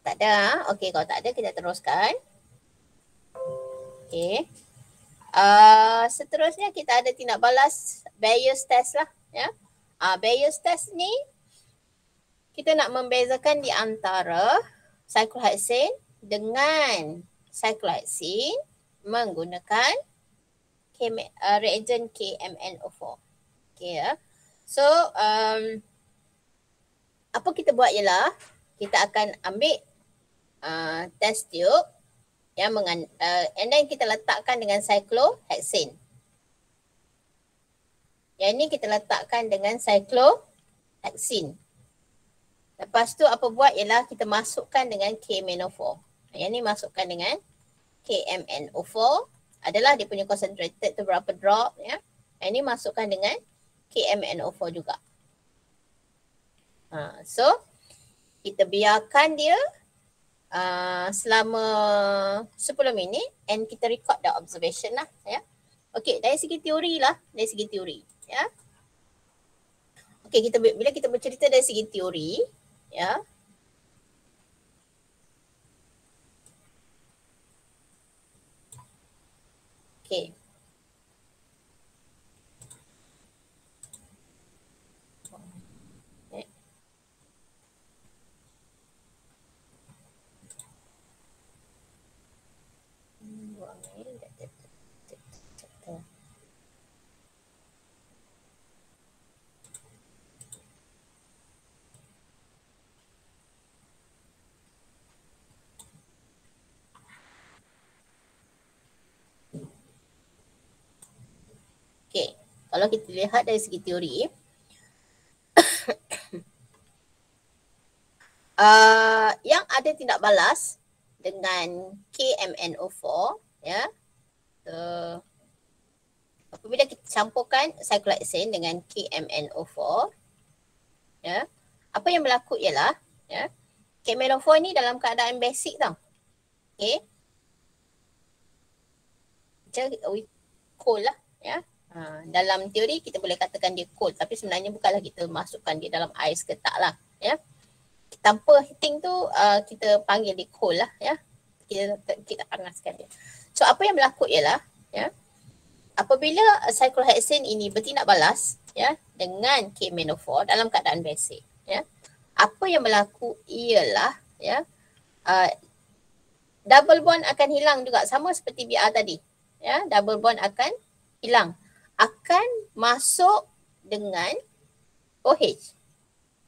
Tak ada. Ah? Okay, kalau tak ada kita teruskan. Okay. Uh, seterusnya kita ada tindak balas Bayes test lah. Ya. Uh, Bayes test ni kita nak membezakan di antara cyclohexane dengan cyclohexene menggunakan K- uh, reagent KMNO4. Okay ya. So um, apa kita buat ialah kita akan ambil uh, test tube yang mengan uh, and then kita letakkan dengan cyclohexane. Yang ini kita letakkan dengan cyclohexene. Lepas tu apa buat ialah kita masukkan dengan KMNO4. Yang ni masukkan dengan KMNO4 adalah dia punya concentrated tu berapa drop ya. Yang ni masukkan dengan KMNO4 juga. Ha, so kita biarkan dia uh, selama 10 minit and kita record the observation lah ya. Okey, dari segi teori lah, dari segi teori ya. Okey, kita bila kita bercerita dari segi teori ya. Okey. Okay, kalau kita lihat dari segi teori, uh, yang ada tindak balas dengan KMNO4, ya, uh, apabila kita campurkan cyclohexane dengan KMNO4, ya, apa yang berlaku ialah, ya, KMNO4 ni dalam keadaan basic tau. Okay. Macam cool lah, ya. Ha, dalam teori kita boleh katakan dia cold tapi sebenarnya bukanlah kita masukkan dia dalam ais ke tak lah ya. Tanpa heating tu uh, kita panggil dia cold lah ya. Kita, kita panaskan dia. So apa yang berlaku ialah ya. Apabila cyclohexane ini bertindak balas ya dengan K-menofor dalam keadaan basic ya. Apa yang berlaku ialah ya uh, double bond akan hilang juga sama seperti BR tadi ya double bond akan hilang akan masuk dengan OH.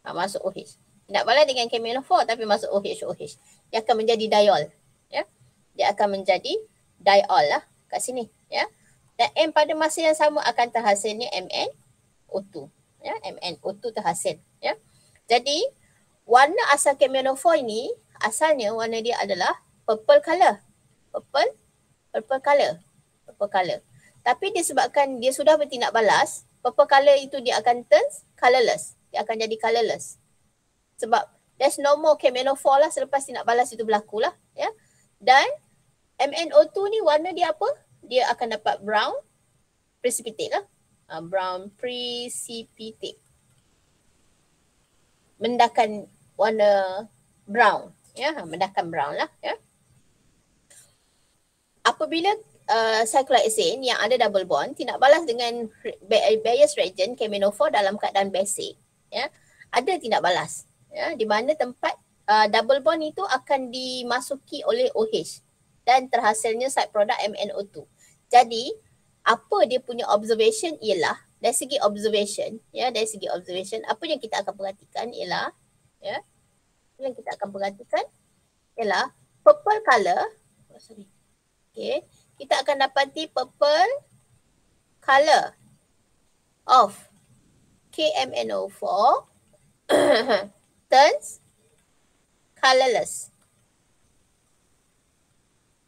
Ha, masuk OH. Tidak balas dengan KMNO4 tapi masuk OH, OH. Dia akan menjadi diol. Ya. Dia akan menjadi diol lah kat sini. Ya. Dan M pada masa yang sama akan terhasilnya MnO2. Ya. MnO2 terhasil. Ya. Jadi warna asal KMNO4 ini asalnya warna dia adalah purple color. Purple, purple color. Purple color. Tapi disebabkan dia sudah bertindak balas, purple color itu dia akan turn colorless. Dia akan jadi colorless. Sebab there's no more KMNO4 lah selepas tindak balas itu berlaku lah. Ya. Dan MnO2 ni warna dia apa? Dia akan dapat brown precipitate lah. Uh, brown precipitate. Mendakan warna brown. Ya, mendakan brown lah. Ya. Apabila uh, cyclohexane yang ada double bond tidak balas dengan bias reagent KMNO4 dalam keadaan basic ya. Ada tidak balas ya di mana tempat uh, double bond itu akan dimasuki oleh OH dan terhasilnya side product MnO2 jadi apa dia punya observation ialah dari segi observation ya dari segi observation apa yang kita akan perhatikan ialah ya yang kita akan perhatikan ialah purple color oh, sorry kita akan dapati purple color of KMNO4 turns colorless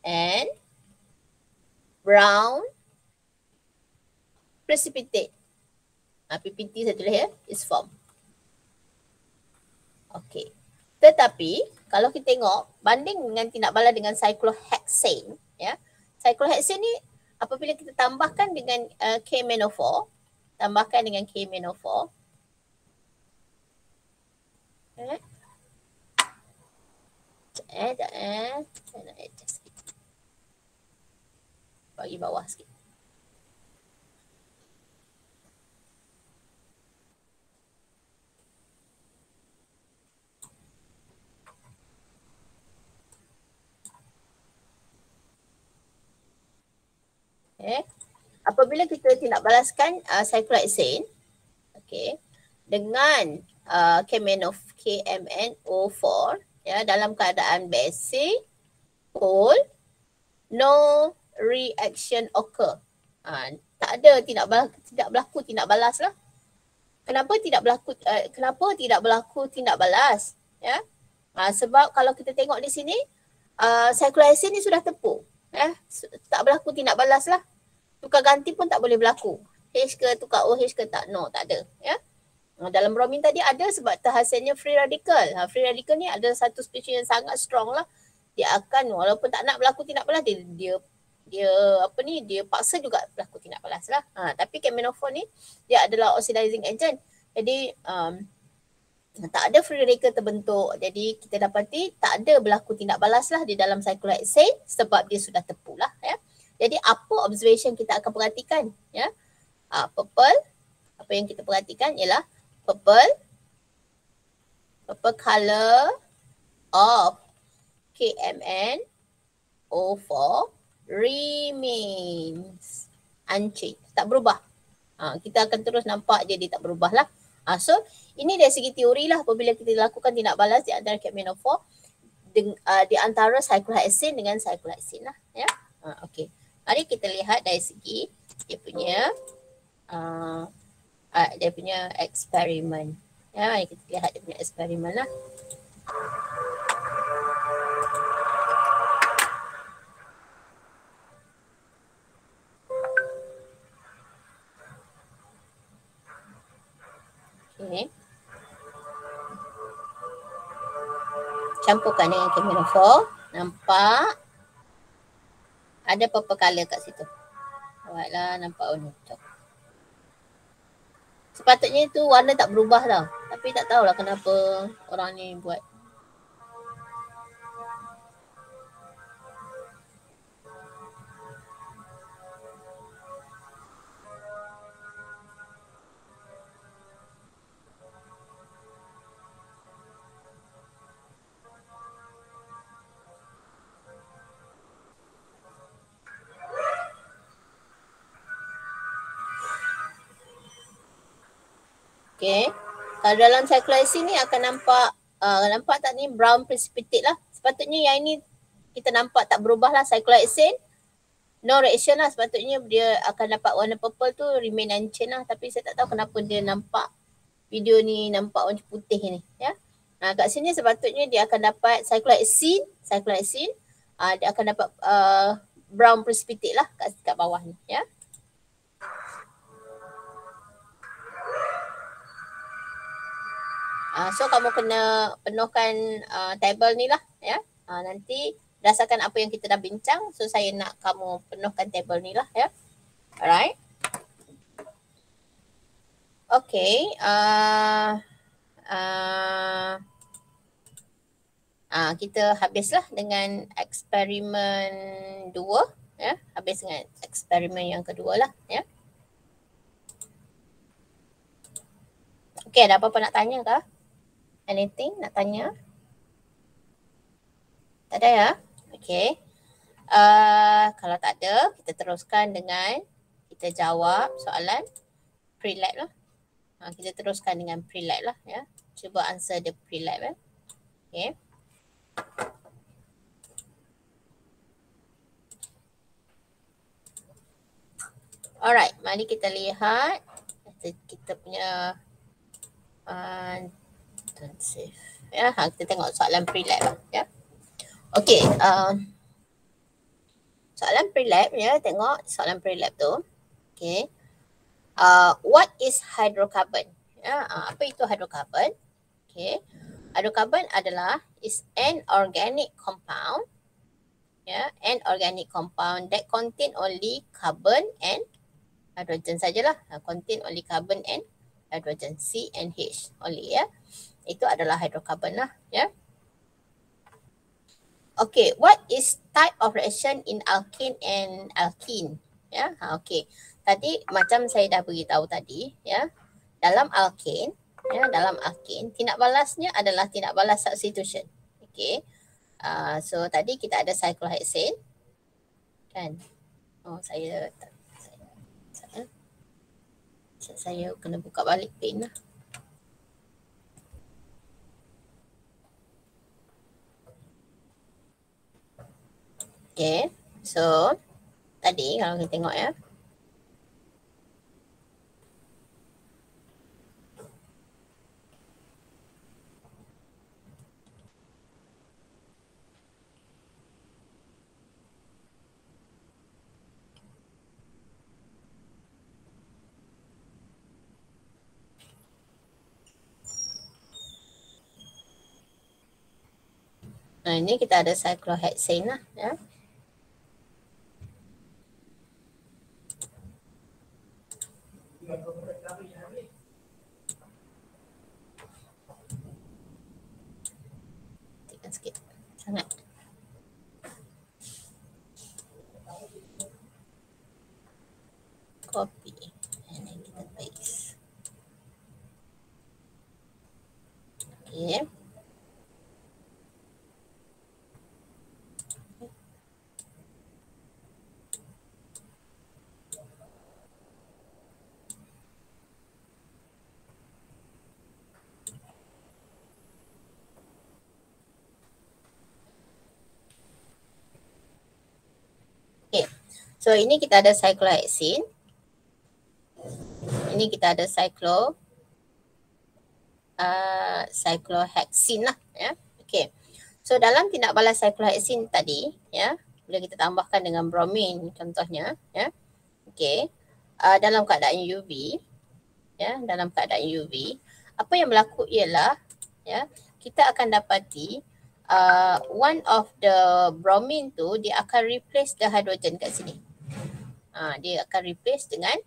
and brown precipitate. Ah, PPT saya tulis ya, is form. Okay. Tetapi kalau kita tengok banding dengan tindak bala dengan cyclohexane, ya, cyclohexane ni apabila kita tambahkan dengan uh, K-meno4, tambahkan dengan K-meno4. Eh. Eh, eh. Adjust sikit. Bagi bawah sikit. Okay. Apabila kita tidak balaskan uh, cyclohexane okay, dengan uh, KMNO, KMNO4 ya, dalam keadaan basic, cold, no reaction occur. Uh, tak ada tidak balas, tidak berlaku tindak balas lah. Kenapa tidak berlaku uh, kenapa tidak berlaku tindak balas? Ya. Uh, sebab kalau kita tengok di sini uh, cyclohexane ni sudah tepuk. Ya. Tak berlaku tindak balas lah tukar ganti pun tak boleh berlaku. H ke tukar OH ke tak? No, tak ada. Ya. Dalam bromin tadi ada sebab terhasilnya free radical. Ha, free radical ni ada satu spesies yang sangat strong lah. dia akan walaupun tak nak berlaku tindak balas dia dia dia apa ni dia paksa juga berlaku tindak balas lah. Ha, tapi Caminophone ni dia adalah oxidizing agent. Jadi um, tak ada free radical terbentuk. Jadi kita dapati tak ada berlaku tindak balas lah di dalam cyclohexane sebab dia sudah tepu lah ya. Jadi apa observation kita akan perhatikan ya. Ha, purple apa yang kita perhatikan ialah purple purple color of KMN O4 remains unchanged. Tak berubah. Ha, kita akan terus nampak je dia tak berubah lah. Ha, so ini dari segi teori lah apabila kita lakukan tindak balas di antara Cadmium 4 deng, uh, di antara cyclohexane dengan cyclohexane lah. Ya? Ha, okay. Mari kita lihat dari segi dia punya uh, uh, dia punya eksperimen. Ya, mari kita lihat dia punya eksperimen lah. Okay. Campurkan dengan kamera 4. Nampak? Ada purple color kat situ. Buatlah nampak warna oh, Sepatutnya tu warna tak berubah tau. Tapi tak tahulah kenapa orang ni buat Okay. Kalau dalam circulation ni akan nampak, uh, nampak tak ni brown precipitate lah. Sepatutnya yang ini kita nampak tak berubah lah circulation. No reaction lah sepatutnya dia akan dapat warna purple tu remain unchanged lah. Tapi saya tak tahu kenapa dia nampak video ni nampak warna putih ni. Ya. Nah, kat sini sepatutnya dia akan dapat cyclohexene, cyclohexene. Uh, dia akan dapat uh, brown precipitate lah kat, kat bawah ni. Ya. Uh, so kamu kena penuhkan uh, table ni lah ya. Uh, nanti berdasarkan apa yang kita dah bincang so saya nak kamu penuhkan table ni lah ya. Alright. Okay. Uh, uh, uh, kita habislah dengan eksperimen dua ya. Habis dengan eksperimen yang kedua lah ya. Okay, ada apa-apa nak tanya kah? Anything nak tanya? Tak ada ya? Okay. Uh, kalau tak ada, kita teruskan dengan kita jawab soalan pre-lab lah. Uh, kita teruskan dengan pre-lab lah ya. Cuba answer the pre-lab eh. Okay. Alright, mari kita lihat kita punya uh, save. Ya, ha, kita tengok soalan pre-lab lah. Ya. Okay. Uh, soalan pre-lab ya. Tengok soalan pre-lab tu. Okay. Uh, what is hydrocarbon? Ya, uh, apa itu hydrocarbon? Okay. Hydrocarbon adalah is an organic compound. Ya, an organic compound that contain only carbon and hydrogen sajalah. Uh, contain only carbon and hydrogen C and H only ya. Itu adalah hydrocarbon lah ya. Okay, what is type of reaction in alkane and alkene? Ya, ha, okay. Tadi macam saya dah beritahu tadi ya. Dalam alkane, ya, dalam alkane tindak balasnya adalah tindak balas substitution. Okay. Uh, so tadi kita ada cyclohexane. Kan? Oh, saya saya, saya saya kena buka balik pen lah. Okay, so tadi kalau kita tengok ya. Nah, ini kita ada cyclohexane lah ya. So ini kita ada cyclohexene. Ini kita ada cyclo uh, cyclohexene lah ya. Okay. So dalam tindak balas cyclohexene tadi ya, bila kita tambahkan dengan bromine contohnya ya. Okay. Uh, dalam keadaan UV ya, dalam keadaan UV, apa yang berlaku ialah ya, kita akan dapati uh, one of the bromine tu dia akan replace the hydrogen kat sini. Uh, dia akan replace dengan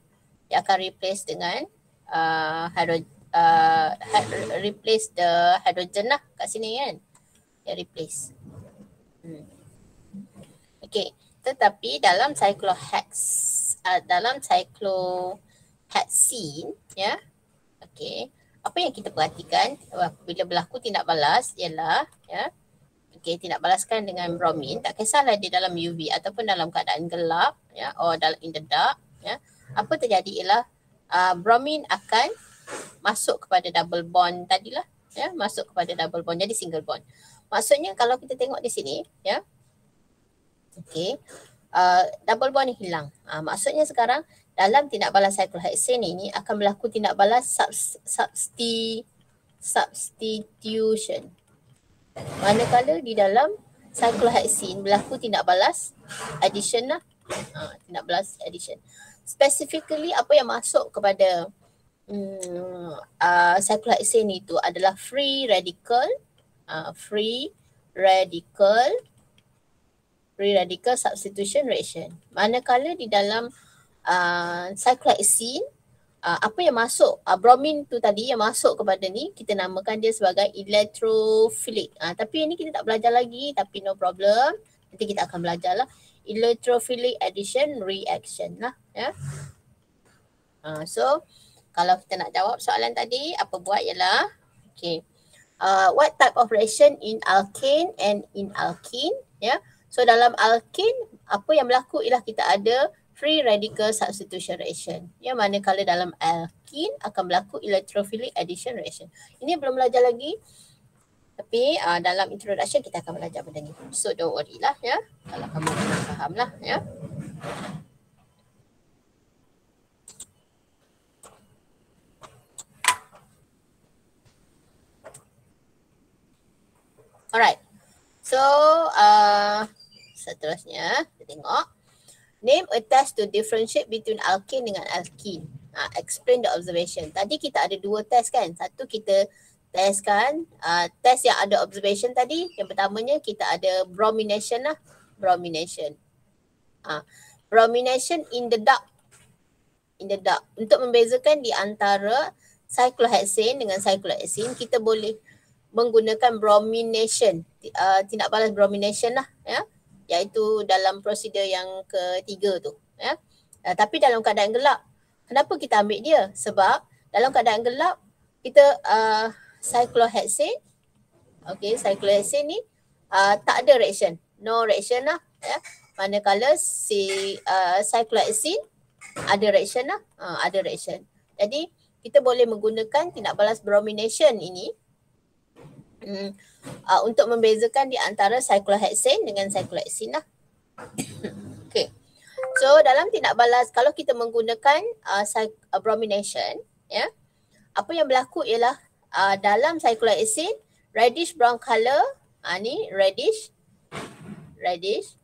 dia akan replace dengan uh, hydro, uh, replace the hydrogen lah kat sini kan. Dia replace. Hmm. Okay. Tetapi dalam cyclohex uh, dalam cyclohexene ya. Okay. Apa yang kita perhatikan bila berlaku tindak balas ialah ya okay, tindak balaskan dengan bromin tak kisahlah di dalam UV ataupun dalam keadaan gelap ya or dalam in the dark ya. Apa terjadi ialah uh, bromin akan masuk kepada double bond tadilah ya masuk kepada double bond jadi single bond. Maksudnya kalau kita tengok di sini ya okey uh, double bond hilang. Uh, maksudnya sekarang dalam tindak balas cyclohexane ini akan berlaku tindak balas substi substitution manakala di dalam cyclohexene berlaku tindak balas addition lah. Uh, tindak balas addition. Specifically apa yang masuk kepada um, uh, itu adalah free radical uh, free radical free radical substitution reaction. Manakala di dalam uh, cyclohexene uh, apa yang masuk uh, bromin tu tadi yang masuk kepada ni kita namakan dia sebagai electrophilic. Uh, tapi ini kita tak belajar lagi tapi no problem. Nanti kita akan belajar lah. Electrophilic addition reaction lah ya. Uh, so kalau kita nak jawab soalan tadi apa buat ialah okay. Uh, what type of reaction in alkane and in alkene ya. Yeah? so dalam alkane apa yang berlaku ialah kita ada free radical substitution reaction. Yang mana kalau dalam alkene akan berlaku electrophilic addition reaction. Ini belum belajar lagi. Tapi uh, dalam introduction kita akan belajar benda ni. So don't worry lah ya. Kalau kamu belum faham lah ya. Alright. So uh, seterusnya kita tengok. Name a test to differentiate between alkane dengan alkene. Uh, explain the observation. Tadi kita ada dua test kan. Satu kita testkan uh, test yang ada observation tadi. Yang pertamanya kita ada bromination lah. Bromination. Uh, bromination in the dark. In the dark. Untuk membezakan di antara cyclohexane dengan cyclohexene, kita boleh menggunakan bromination. Uh, tindak balas bromination lah. Ya. Iaitu dalam prosedur yang ketiga tu ya. Uh, tapi dalam keadaan gelap, kenapa kita ambil dia? Sebab dalam keadaan gelap kita uh, cyclohexane okey cyclohexane ni uh, tak ada reaction, no reaction lah ya. Manakala si uh, cyclohexene ada reaction lah, uh, ada reaction. Jadi kita boleh menggunakan tindak balas bromination ini hmm, uh, untuk membezakan di antara cyclohexane dengan cyclohexene lah. okay. So dalam tindak balas kalau kita menggunakan uh, uh, bromination ya yeah, apa yang berlaku ialah uh, dalam cyclohexane reddish brown color uh, ni reddish reddish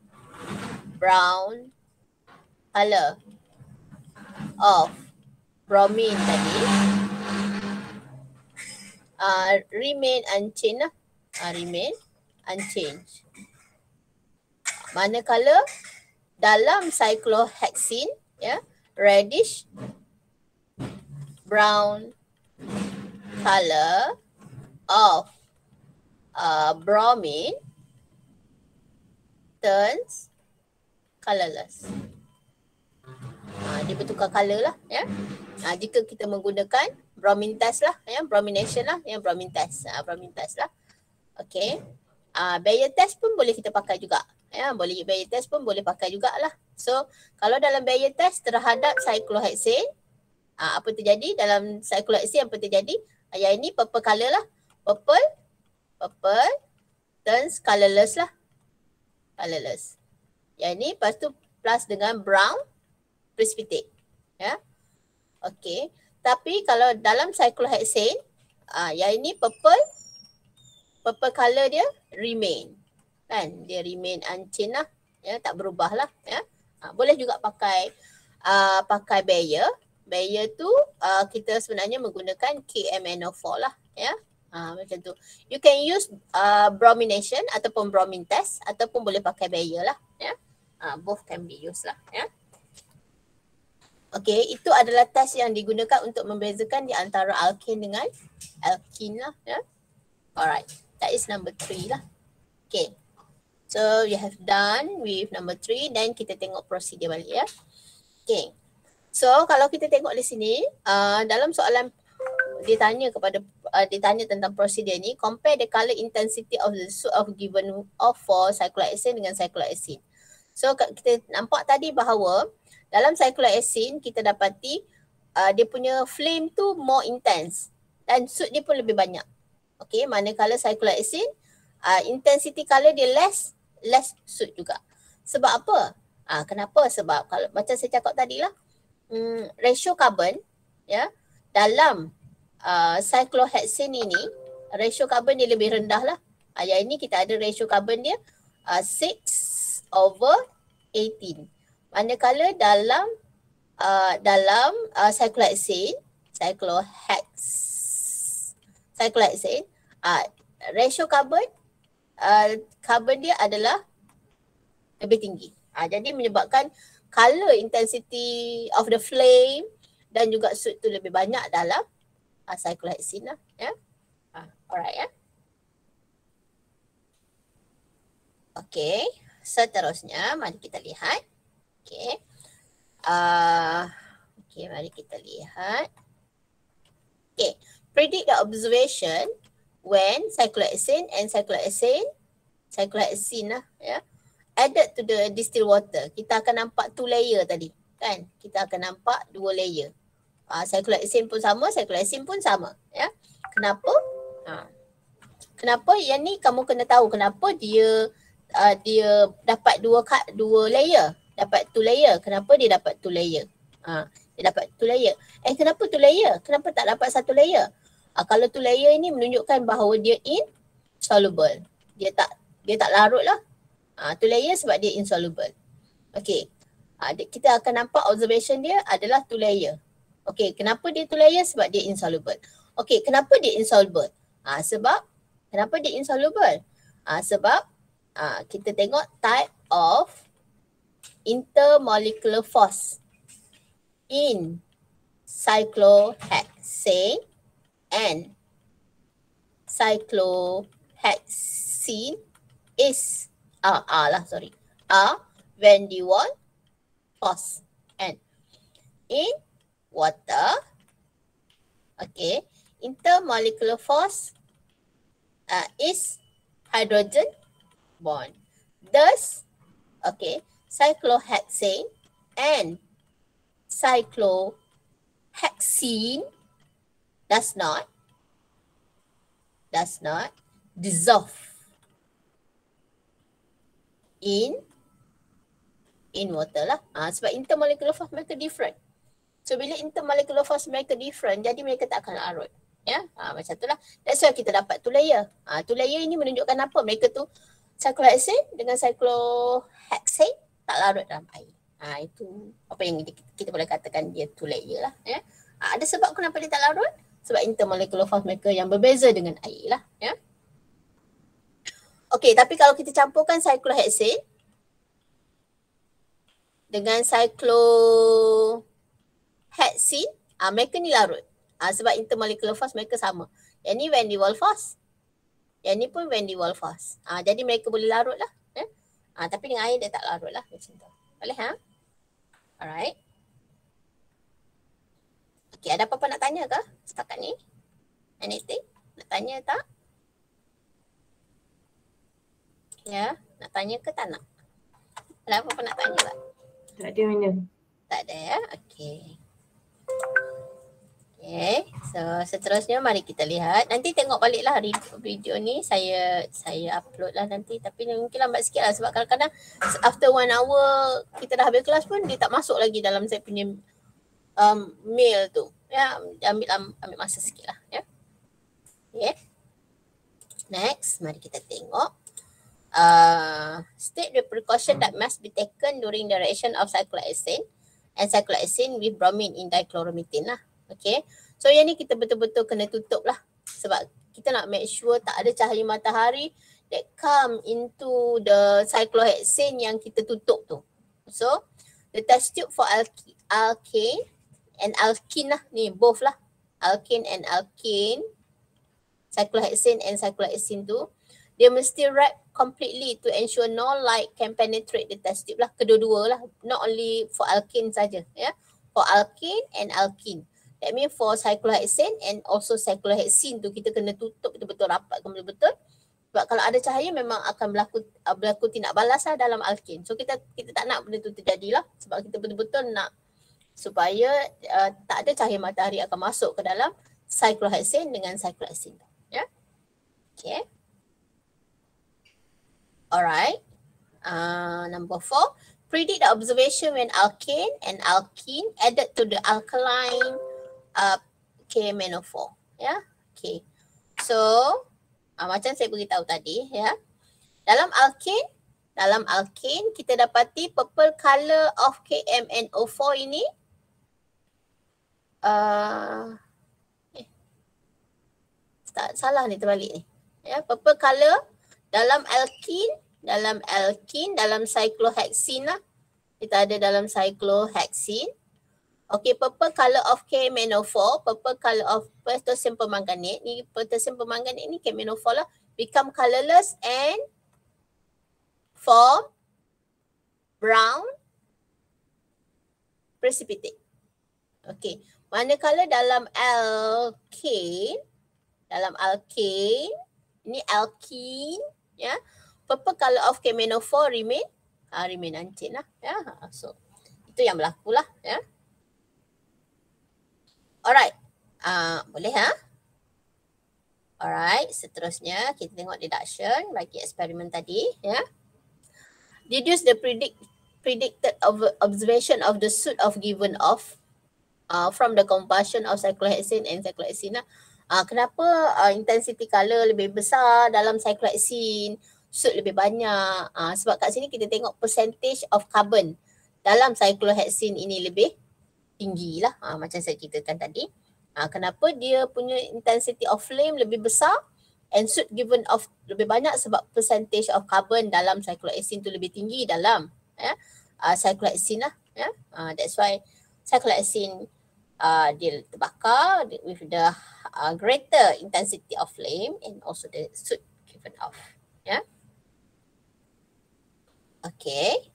brown color of bromine tadi uh, remain unchanged lah uh, remain unchanged. Manakala dalam cyclohexene ya reddish brown color of uh, bromine turns colorless. Ha, dia bertukar color lah ya. Ha, jika kita menggunakan bromine test lah ya, bromination lah, ya bromine test. Ha, bromine test lah. Okay. Uh, Bayer test pun boleh kita pakai juga. Ya, boleh Bayer test pun boleh pakai jugalah. So, kalau dalam Bayer test terhadap cyclohexane, uh, apa terjadi dalam cyclohexane apa terjadi? Uh, yang ini purple color lah. Purple, purple turns colorless lah. Colorless. Yang ini lepas tu plus dengan brown precipitate. Ya. Okay. Tapi kalau dalam cyclohexane, uh, yang ini purple, purple color dia remain. Kan? Dia remain unchanged lah. Ya, tak berubah lah. Ya. Uh, boleh juga pakai uh, pakai Bayer. Bayer tu uh, kita sebenarnya menggunakan KMNO4 lah. Ya. Uh, macam tu. You can use uh, bromination ataupun bromine test ataupun boleh pakai Bayer lah. Ya. Uh, both can be used lah. Ya. Okay, itu adalah test yang digunakan untuk membezakan di antara alkane dengan alkene lah. Ya. Alright that is number three lah. Okay. So you have done with number three. Then kita tengok procedure balik ya. Okay. So kalau kita tengok di sini, uh, dalam soalan dia tanya kepada uh, dia tanya tentang prosedur ni compare the color intensity of the suit of given of for cyclohexane dengan cyclohexane. So kita nampak tadi bahawa dalam cyclohexane kita dapati uh, dia punya flame tu more intense dan suit dia pun lebih banyak. Okay, manakala cyclohexene, uh, intensity color dia less, less suit juga. Sebab apa? Uh, kenapa? Sebab kalau macam saya cakap tadi lah, um, ratio carbon ya dalam uh, cyclohexane ini, ratio carbon dia lebih rendah lah. Uh, yang ini kita ada ratio carbon dia uh, 6 over 18. Manakala dalam uh, dalam uh, cyclohexane, cyclohex cyclohexane uh, ratio carbon uh, carbon dia adalah lebih tinggi. Uh, jadi menyebabkan color intensity of the flame dan juga suit tu lebih banyak dalam uh, cyclohexene lah. Ya. Yeah? Uh, alright ya. Yeah? Okay. Seterusnya mari kita lihat. Okay. Uh, okay mari kita lihat. Okay. Predict the observation when cyclohexane and cyclohexane cyclohexane lah ya added to the distilled water kita akan nampak two layer tadi kan kita akan nampak dua layer uh, cyclohexane pun sama cyclohexane pun sama ya kenapa ha. kenapa yang ni kamu kena tahu kenapa dia uh, dia dapat dua dua layer dapat two layer kenapa dia dapat two layer ha. dia dapat two layer eh kenapa two layer kenapa tak dapat satu layer Uh, kalau tu layer ini menunjukkan bahawa dia insoluble. Dia tak dia tak larut lah. Uh, tu layer sebab dia insoluble. Okay. Uh, kita akan nampak observation dia adalah two layer. Okay. Kenapa dia two layer? Sebab dia insoluble. Okay. Kenapa dia insoluble? Uh, sebab kenapa dia insoluble? Uh, sebab uh, kita tengok type of intermolecular force in cyclohexane and cyclohexene is ah uh, lah sorry are van der Waals force and in water okay intermolecular force uh, is hydrogen bond. Thus okay cyclohexane and cyclohexene does not does not dissolve in in water lah. Ha, sebab intermolecular force mereka different. So bila intermolecular force mereka different, jadi mereka tak akan larut. Ya, ha, macam tu lah. That's why kita dapat two layer. Ha, two layer ini menunjukkan apa? Mereka tu cyclohexane dengan cyclohexane tak larut dalam air. Ha, itu apa yang kita boleh katakan dia two layer lah. Ya. Ha, ada sebab kenapa dia tak larut? sebab intermolecular force mereka yang berbeza dengan air lah ya. Okay, tapi kalau kita campurkan cyclohexane dengan cyclohexene, ah, mereka ni larut. Ah, sebab intermolecular force mereka sama. Yang ni van der Waals force. Yang ni pun van der Waals force. Ah, jadi mereka boleh larut lah. Ah, tapi dengan air dia tak larut lah macam tu. Boleh ha? Alright. Okay, ada apa-apa nak tanya ke setakat ni? Anything? Nak tanya tak? Ya, nak tanya ke tak nak? Ada apa-apa nak tanya tak? Tak ada mana. Tak ada ya? Okay. Okay, so seterusnya mari kita lihat. Nanti tengok baliklah video ni. Saya saya upload lah nanti. Tapi mungkin lambat sikit lah sebab kadang-kadang after one hour kita dah habis kelas pun dia tak masuk lagi dalam saya punya um, mail tu. Ya, ambil ambil masa sikit lah. Ya. Okay. Next, mari kita tengok. Uh, state the precaution that must be taken during the reaction of cyclohexane and cyclohexane with bromine in dichloromethane lah. Okay. So yang ni kita betul-betul kena tutup lah. Sebab kita nak make sure tak ada cahaya matahari that come into the cyclohexane yang kita tutup tu. So the test tube for alk- alkane and alkene lah ni both lah. Alkane and alkane cyclohexane and cyclohexane tu dia mesti wrap completely to ensure no light can penetrate the test tube lah kedua-dua lah not only for alkane saja ya yeah? for alkane and alkene That means for cyclohexane and also cyclohexene tu kita kena tutup betul-betul rapat betul-betul. Sebab kalau ada cahaya memang akan berlaku uh, berlaku tindak balas lah dalam alkane. So kita kita tak nak benda tu terjadi lah sebab kita betul-betul nak supaya uh, tak ada cahaya matahari akan masuk ke dalam cyclohexane dengan cyclohexene. Ya. Yeah? Okay. Alright. Uh, number four. Predict the observation when alkane and alkene added to the alkaline uh, KMNO4 ya. Okay. So uh, macam saya beritahu tadi ya. Dalam alkane dalam alkane kita dapati purple color of KMNO4 ini uh, eh, tak, salah ni terbalik ni. Ya, purple color dalam alkene, dalam alkene, dalam cyclohexene lah. Kita ada dalam cyclohexene. Okay, purple color of KMNO4, purple color of potassium permanganate. Ni potassium permanganate ni KMNO4 lah. Become colorless and form brown precipitate. Okay, manakala dalam alkane, dalam alkane, ni alkene, ya, yeah, purple color of KMNO4 remain, uh, remain unchanged lah. Ya, yeah. so itu yang berlaku lah. Ya. Alright. Uh, boleh ha? Alright. Seterusnya kita tengok deduction bagi eksperimen tadi. Ya. Yeah. Deduce the predict predicted of observation of the suit of given off uh, from the combustion of cyclohexane and cyclohexene. Uh, kenapa uh, intensity color lebih besar dalam cyclohexene, suit lebih banyak? Uh, sebab kat sini kita tengok percentage of carbon dalam cyclohexene ini lebih tinggi lah ha, macam saya ceritakan tadi. Ha, kenapa dia punya intensity of flame lebih besar and should given of lebih banyak sebab percentage of carbon dalam cyclohexene tu lebih tinggi dalam ya, uh, cyclohexene lah. Ya. Uh, that's why cyclohexene uh, dia terbakar with the uh, greater intensity of flame and also the soot given off. Ya. Okay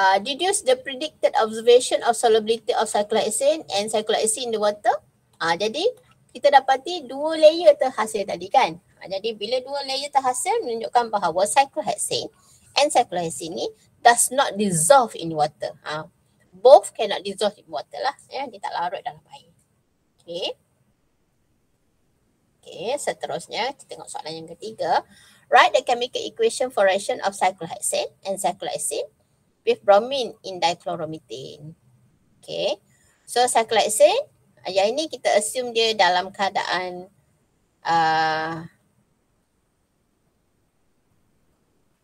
uh, deduce the predicted observation of solubility of cyclohexane and cyclohexene in the water. Uh, jadi kita dapati dua layer terhasil tadi kan. Uh, jadi bila dua layer terhasil menunjukkan bahawa cyclohexane and cyclohexene ni does not dissolve in water. Uh, both cannot dissolve in water lah. Ya, dia tak larut dalam air. Okay. Okay, seterusnya kita tengok soalan yang ketiga. Write the chemical equation for reaction of cyclohexane and cyclohexene with bromine in dichloromethane. Okay. So cyclohexane, yang ini kita assume dia dalam keadaan uh,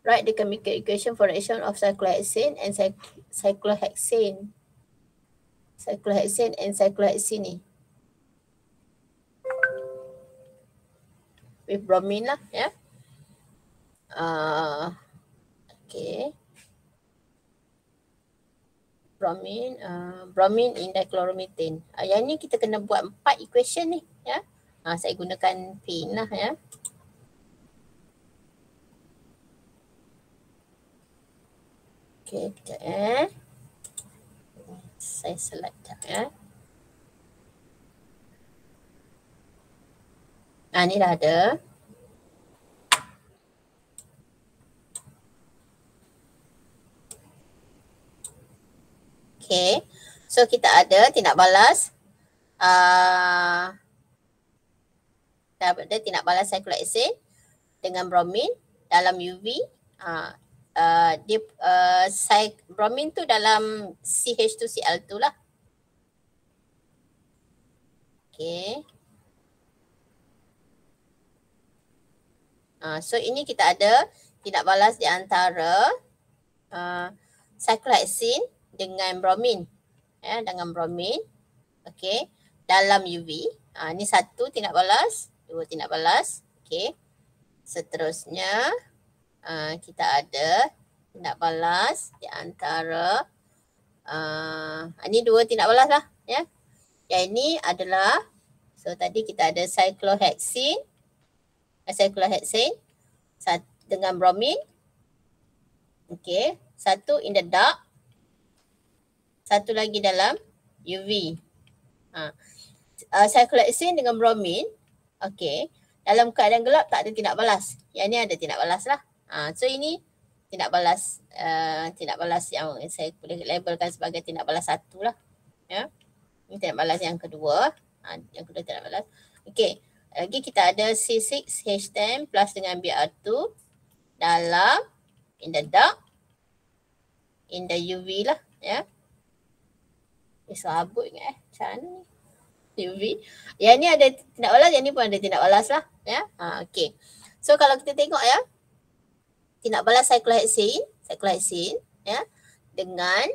write the chemical equation for reaction of cyclohexane and cyclohexane. Cyclohexane and cyclohexene ni. With bromine lah, ya. Yeah. Uh, okay. Bromine, uh, bromine in dichloromethane. Uh, yang ni kita kena buat empat equation ni. Ya. Uh, saya gunakan pen lah ya. Okay, sekejap eh. Saya select sekejap eh. Nah, ni dah ada. Okay. So kita ada tindak balas. Uh, ada tindak balas cyclohexane dengan bromin dalam UV. Uh, uh, dia uh, bromin tu dalam CH2Cl tu lah. Okay. So ini kita ada tindak balas di antara uh, cyclohexane dengan bromin ya dengan bromin okey. Dalam UV ha ni satu tindak balas dua tindak balas. Okey. Seterusnya uh, kita ada tindak balas di antara uh, ini dua tindak balas lah ya. Yang ini adalah so tadi kita ada cyclohexene cyclohexane. Dengan bromin okey. Satu in the dark satu lagi dalam UV. Ha. Uh, cyclohexane dengan bromin. Okay. Dalam keadaan gelap tak ada tindak balas. Yang ni ada tindak balas lah. Ha. So ini tindak balas. Uh, tindak balas yang saya boleh labelkan sebagai tindak balas satu lah. Ya. Ini tindak balas yang kedua. Ha. Yang kedua tindak balas. Okay. Lagi kita ada C6H10 plus dengan Br2 dalam in the dark in the UV lah. Ya. Eh sabut ingat eh. Macam mana ni? UV. Yang ni ada tindak balas, yang ni pun ada tindak balas lah. Ya. Ha, okay. So kalau kita tengok ya. Tindak balas cyclohexane. Cyclohexane. Ya. Dengan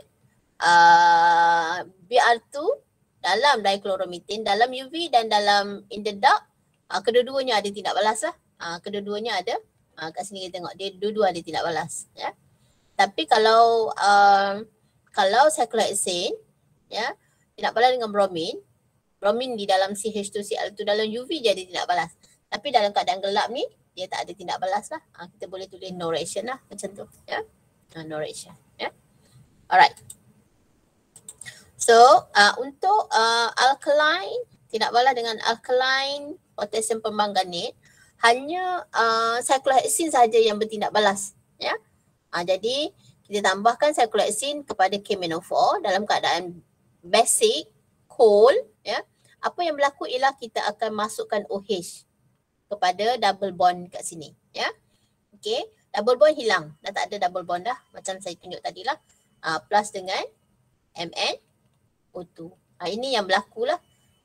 uh, BR2 dalam dichloromethane, dalam UV dan dalam in the dark. Uh, kedua-duanya ada tindak balas lah. Uh, kedua-duanya ada. Uh, kat sini kita tengok dia dua-dua ada tindak balas. Ya. Tapi kalau uh, kalau cyclohexane ya. Tidak balas dengan bromin bromin di dalam CH2Cl tu dalam UV dia ada tindak balas. Tapi dalam keadaan gelap ni dia tak ada tindak balas lah. Ha, kita boleh tulis no reaction lah macam tu ya. Ha, no reaction ya. Alright. So uh, untuk uh, alkaline tindak balas dengan alkaline potassium permanganate. Hanya uh, cyclohexene saja yang bertindak balas ya. Uh, jadi kita tambahkan cyclohexene kepada KMNO4 dalam keadaan basic coal ya. Apa yang berlaku ialah kita akan masukkan OH kepada double bond kat sini ya. Okey double bond hilang. Dah tak ada double bond dah. Macam saya tunjuk tadi lah uh, plus dengan MN O2 uh, ini yang berlaku lah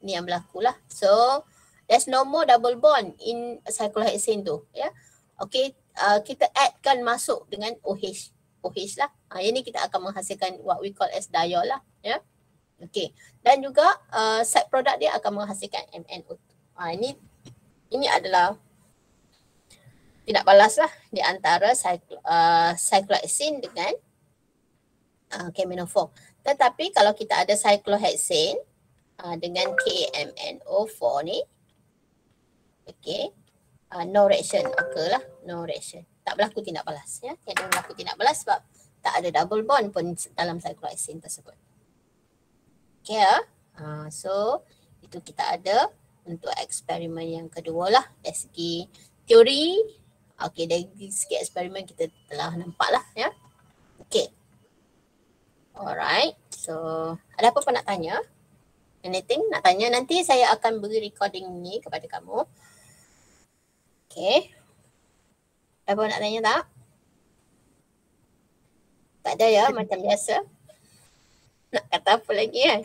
ini yang berlaku lah so there's no more double bond in cyclohexane tu ya. Okey uh, kita addkan masuk dengan OH OH lah. Uh, ini kita akan menghasilkan what we call as diol lah ya Okey. Dan juga uh, side product dia akan menghasilkan MnO2. Ha, ini ini adalah tidak balas lah di antara cyclo, uh, dengan uh, KMNO4. Tetapi kalau kita ada cyclohexane uh, dengan KMNO4 ni, okay, uh, no reaction occur lah, no reaction. Tak berlaku tindak balas ya. Tidak berlaku tindak balas sebab tak ada double bond pun dalam cyclohexane tersebut. Okay ya. Uh, so itu kita ada untuk eksperimen yang kedua lah dari segi teori. Okay dari segi eksperimen kita telah nampak lah ya. Okay. Alright. So ada apa-apa nak tanya? Anything nak tanya? Nanti saya akan beri recording ni kepada kamu. Okay. Ada apa nak tanya tak? Tak ada ya macam biasa nak kata apa lagi kan.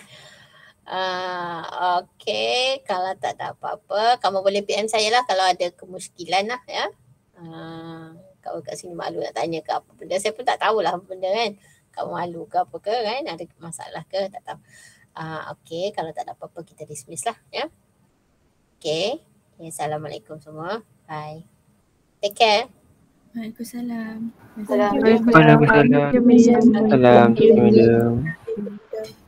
Uh, okay, kalau tak ada apa-apa, kamu boleh PM saya lah kalau ada kemuskilan lah ya. Uh, kau kat sini malu nak tanya ke apa benda. Saya pun tak tahulah apa benda kan. Kamu malu ke apa ke kan, ada masalah ke, tak tahu. Uh, okay, kalau tak ada apa-apa kita dismiss lah ya. Okay, Assalamualaikum semua. Bye. Take care. Waalaikumsalam. Assalamualaikum. Waalaikumsalam. Salam, Cik Ih.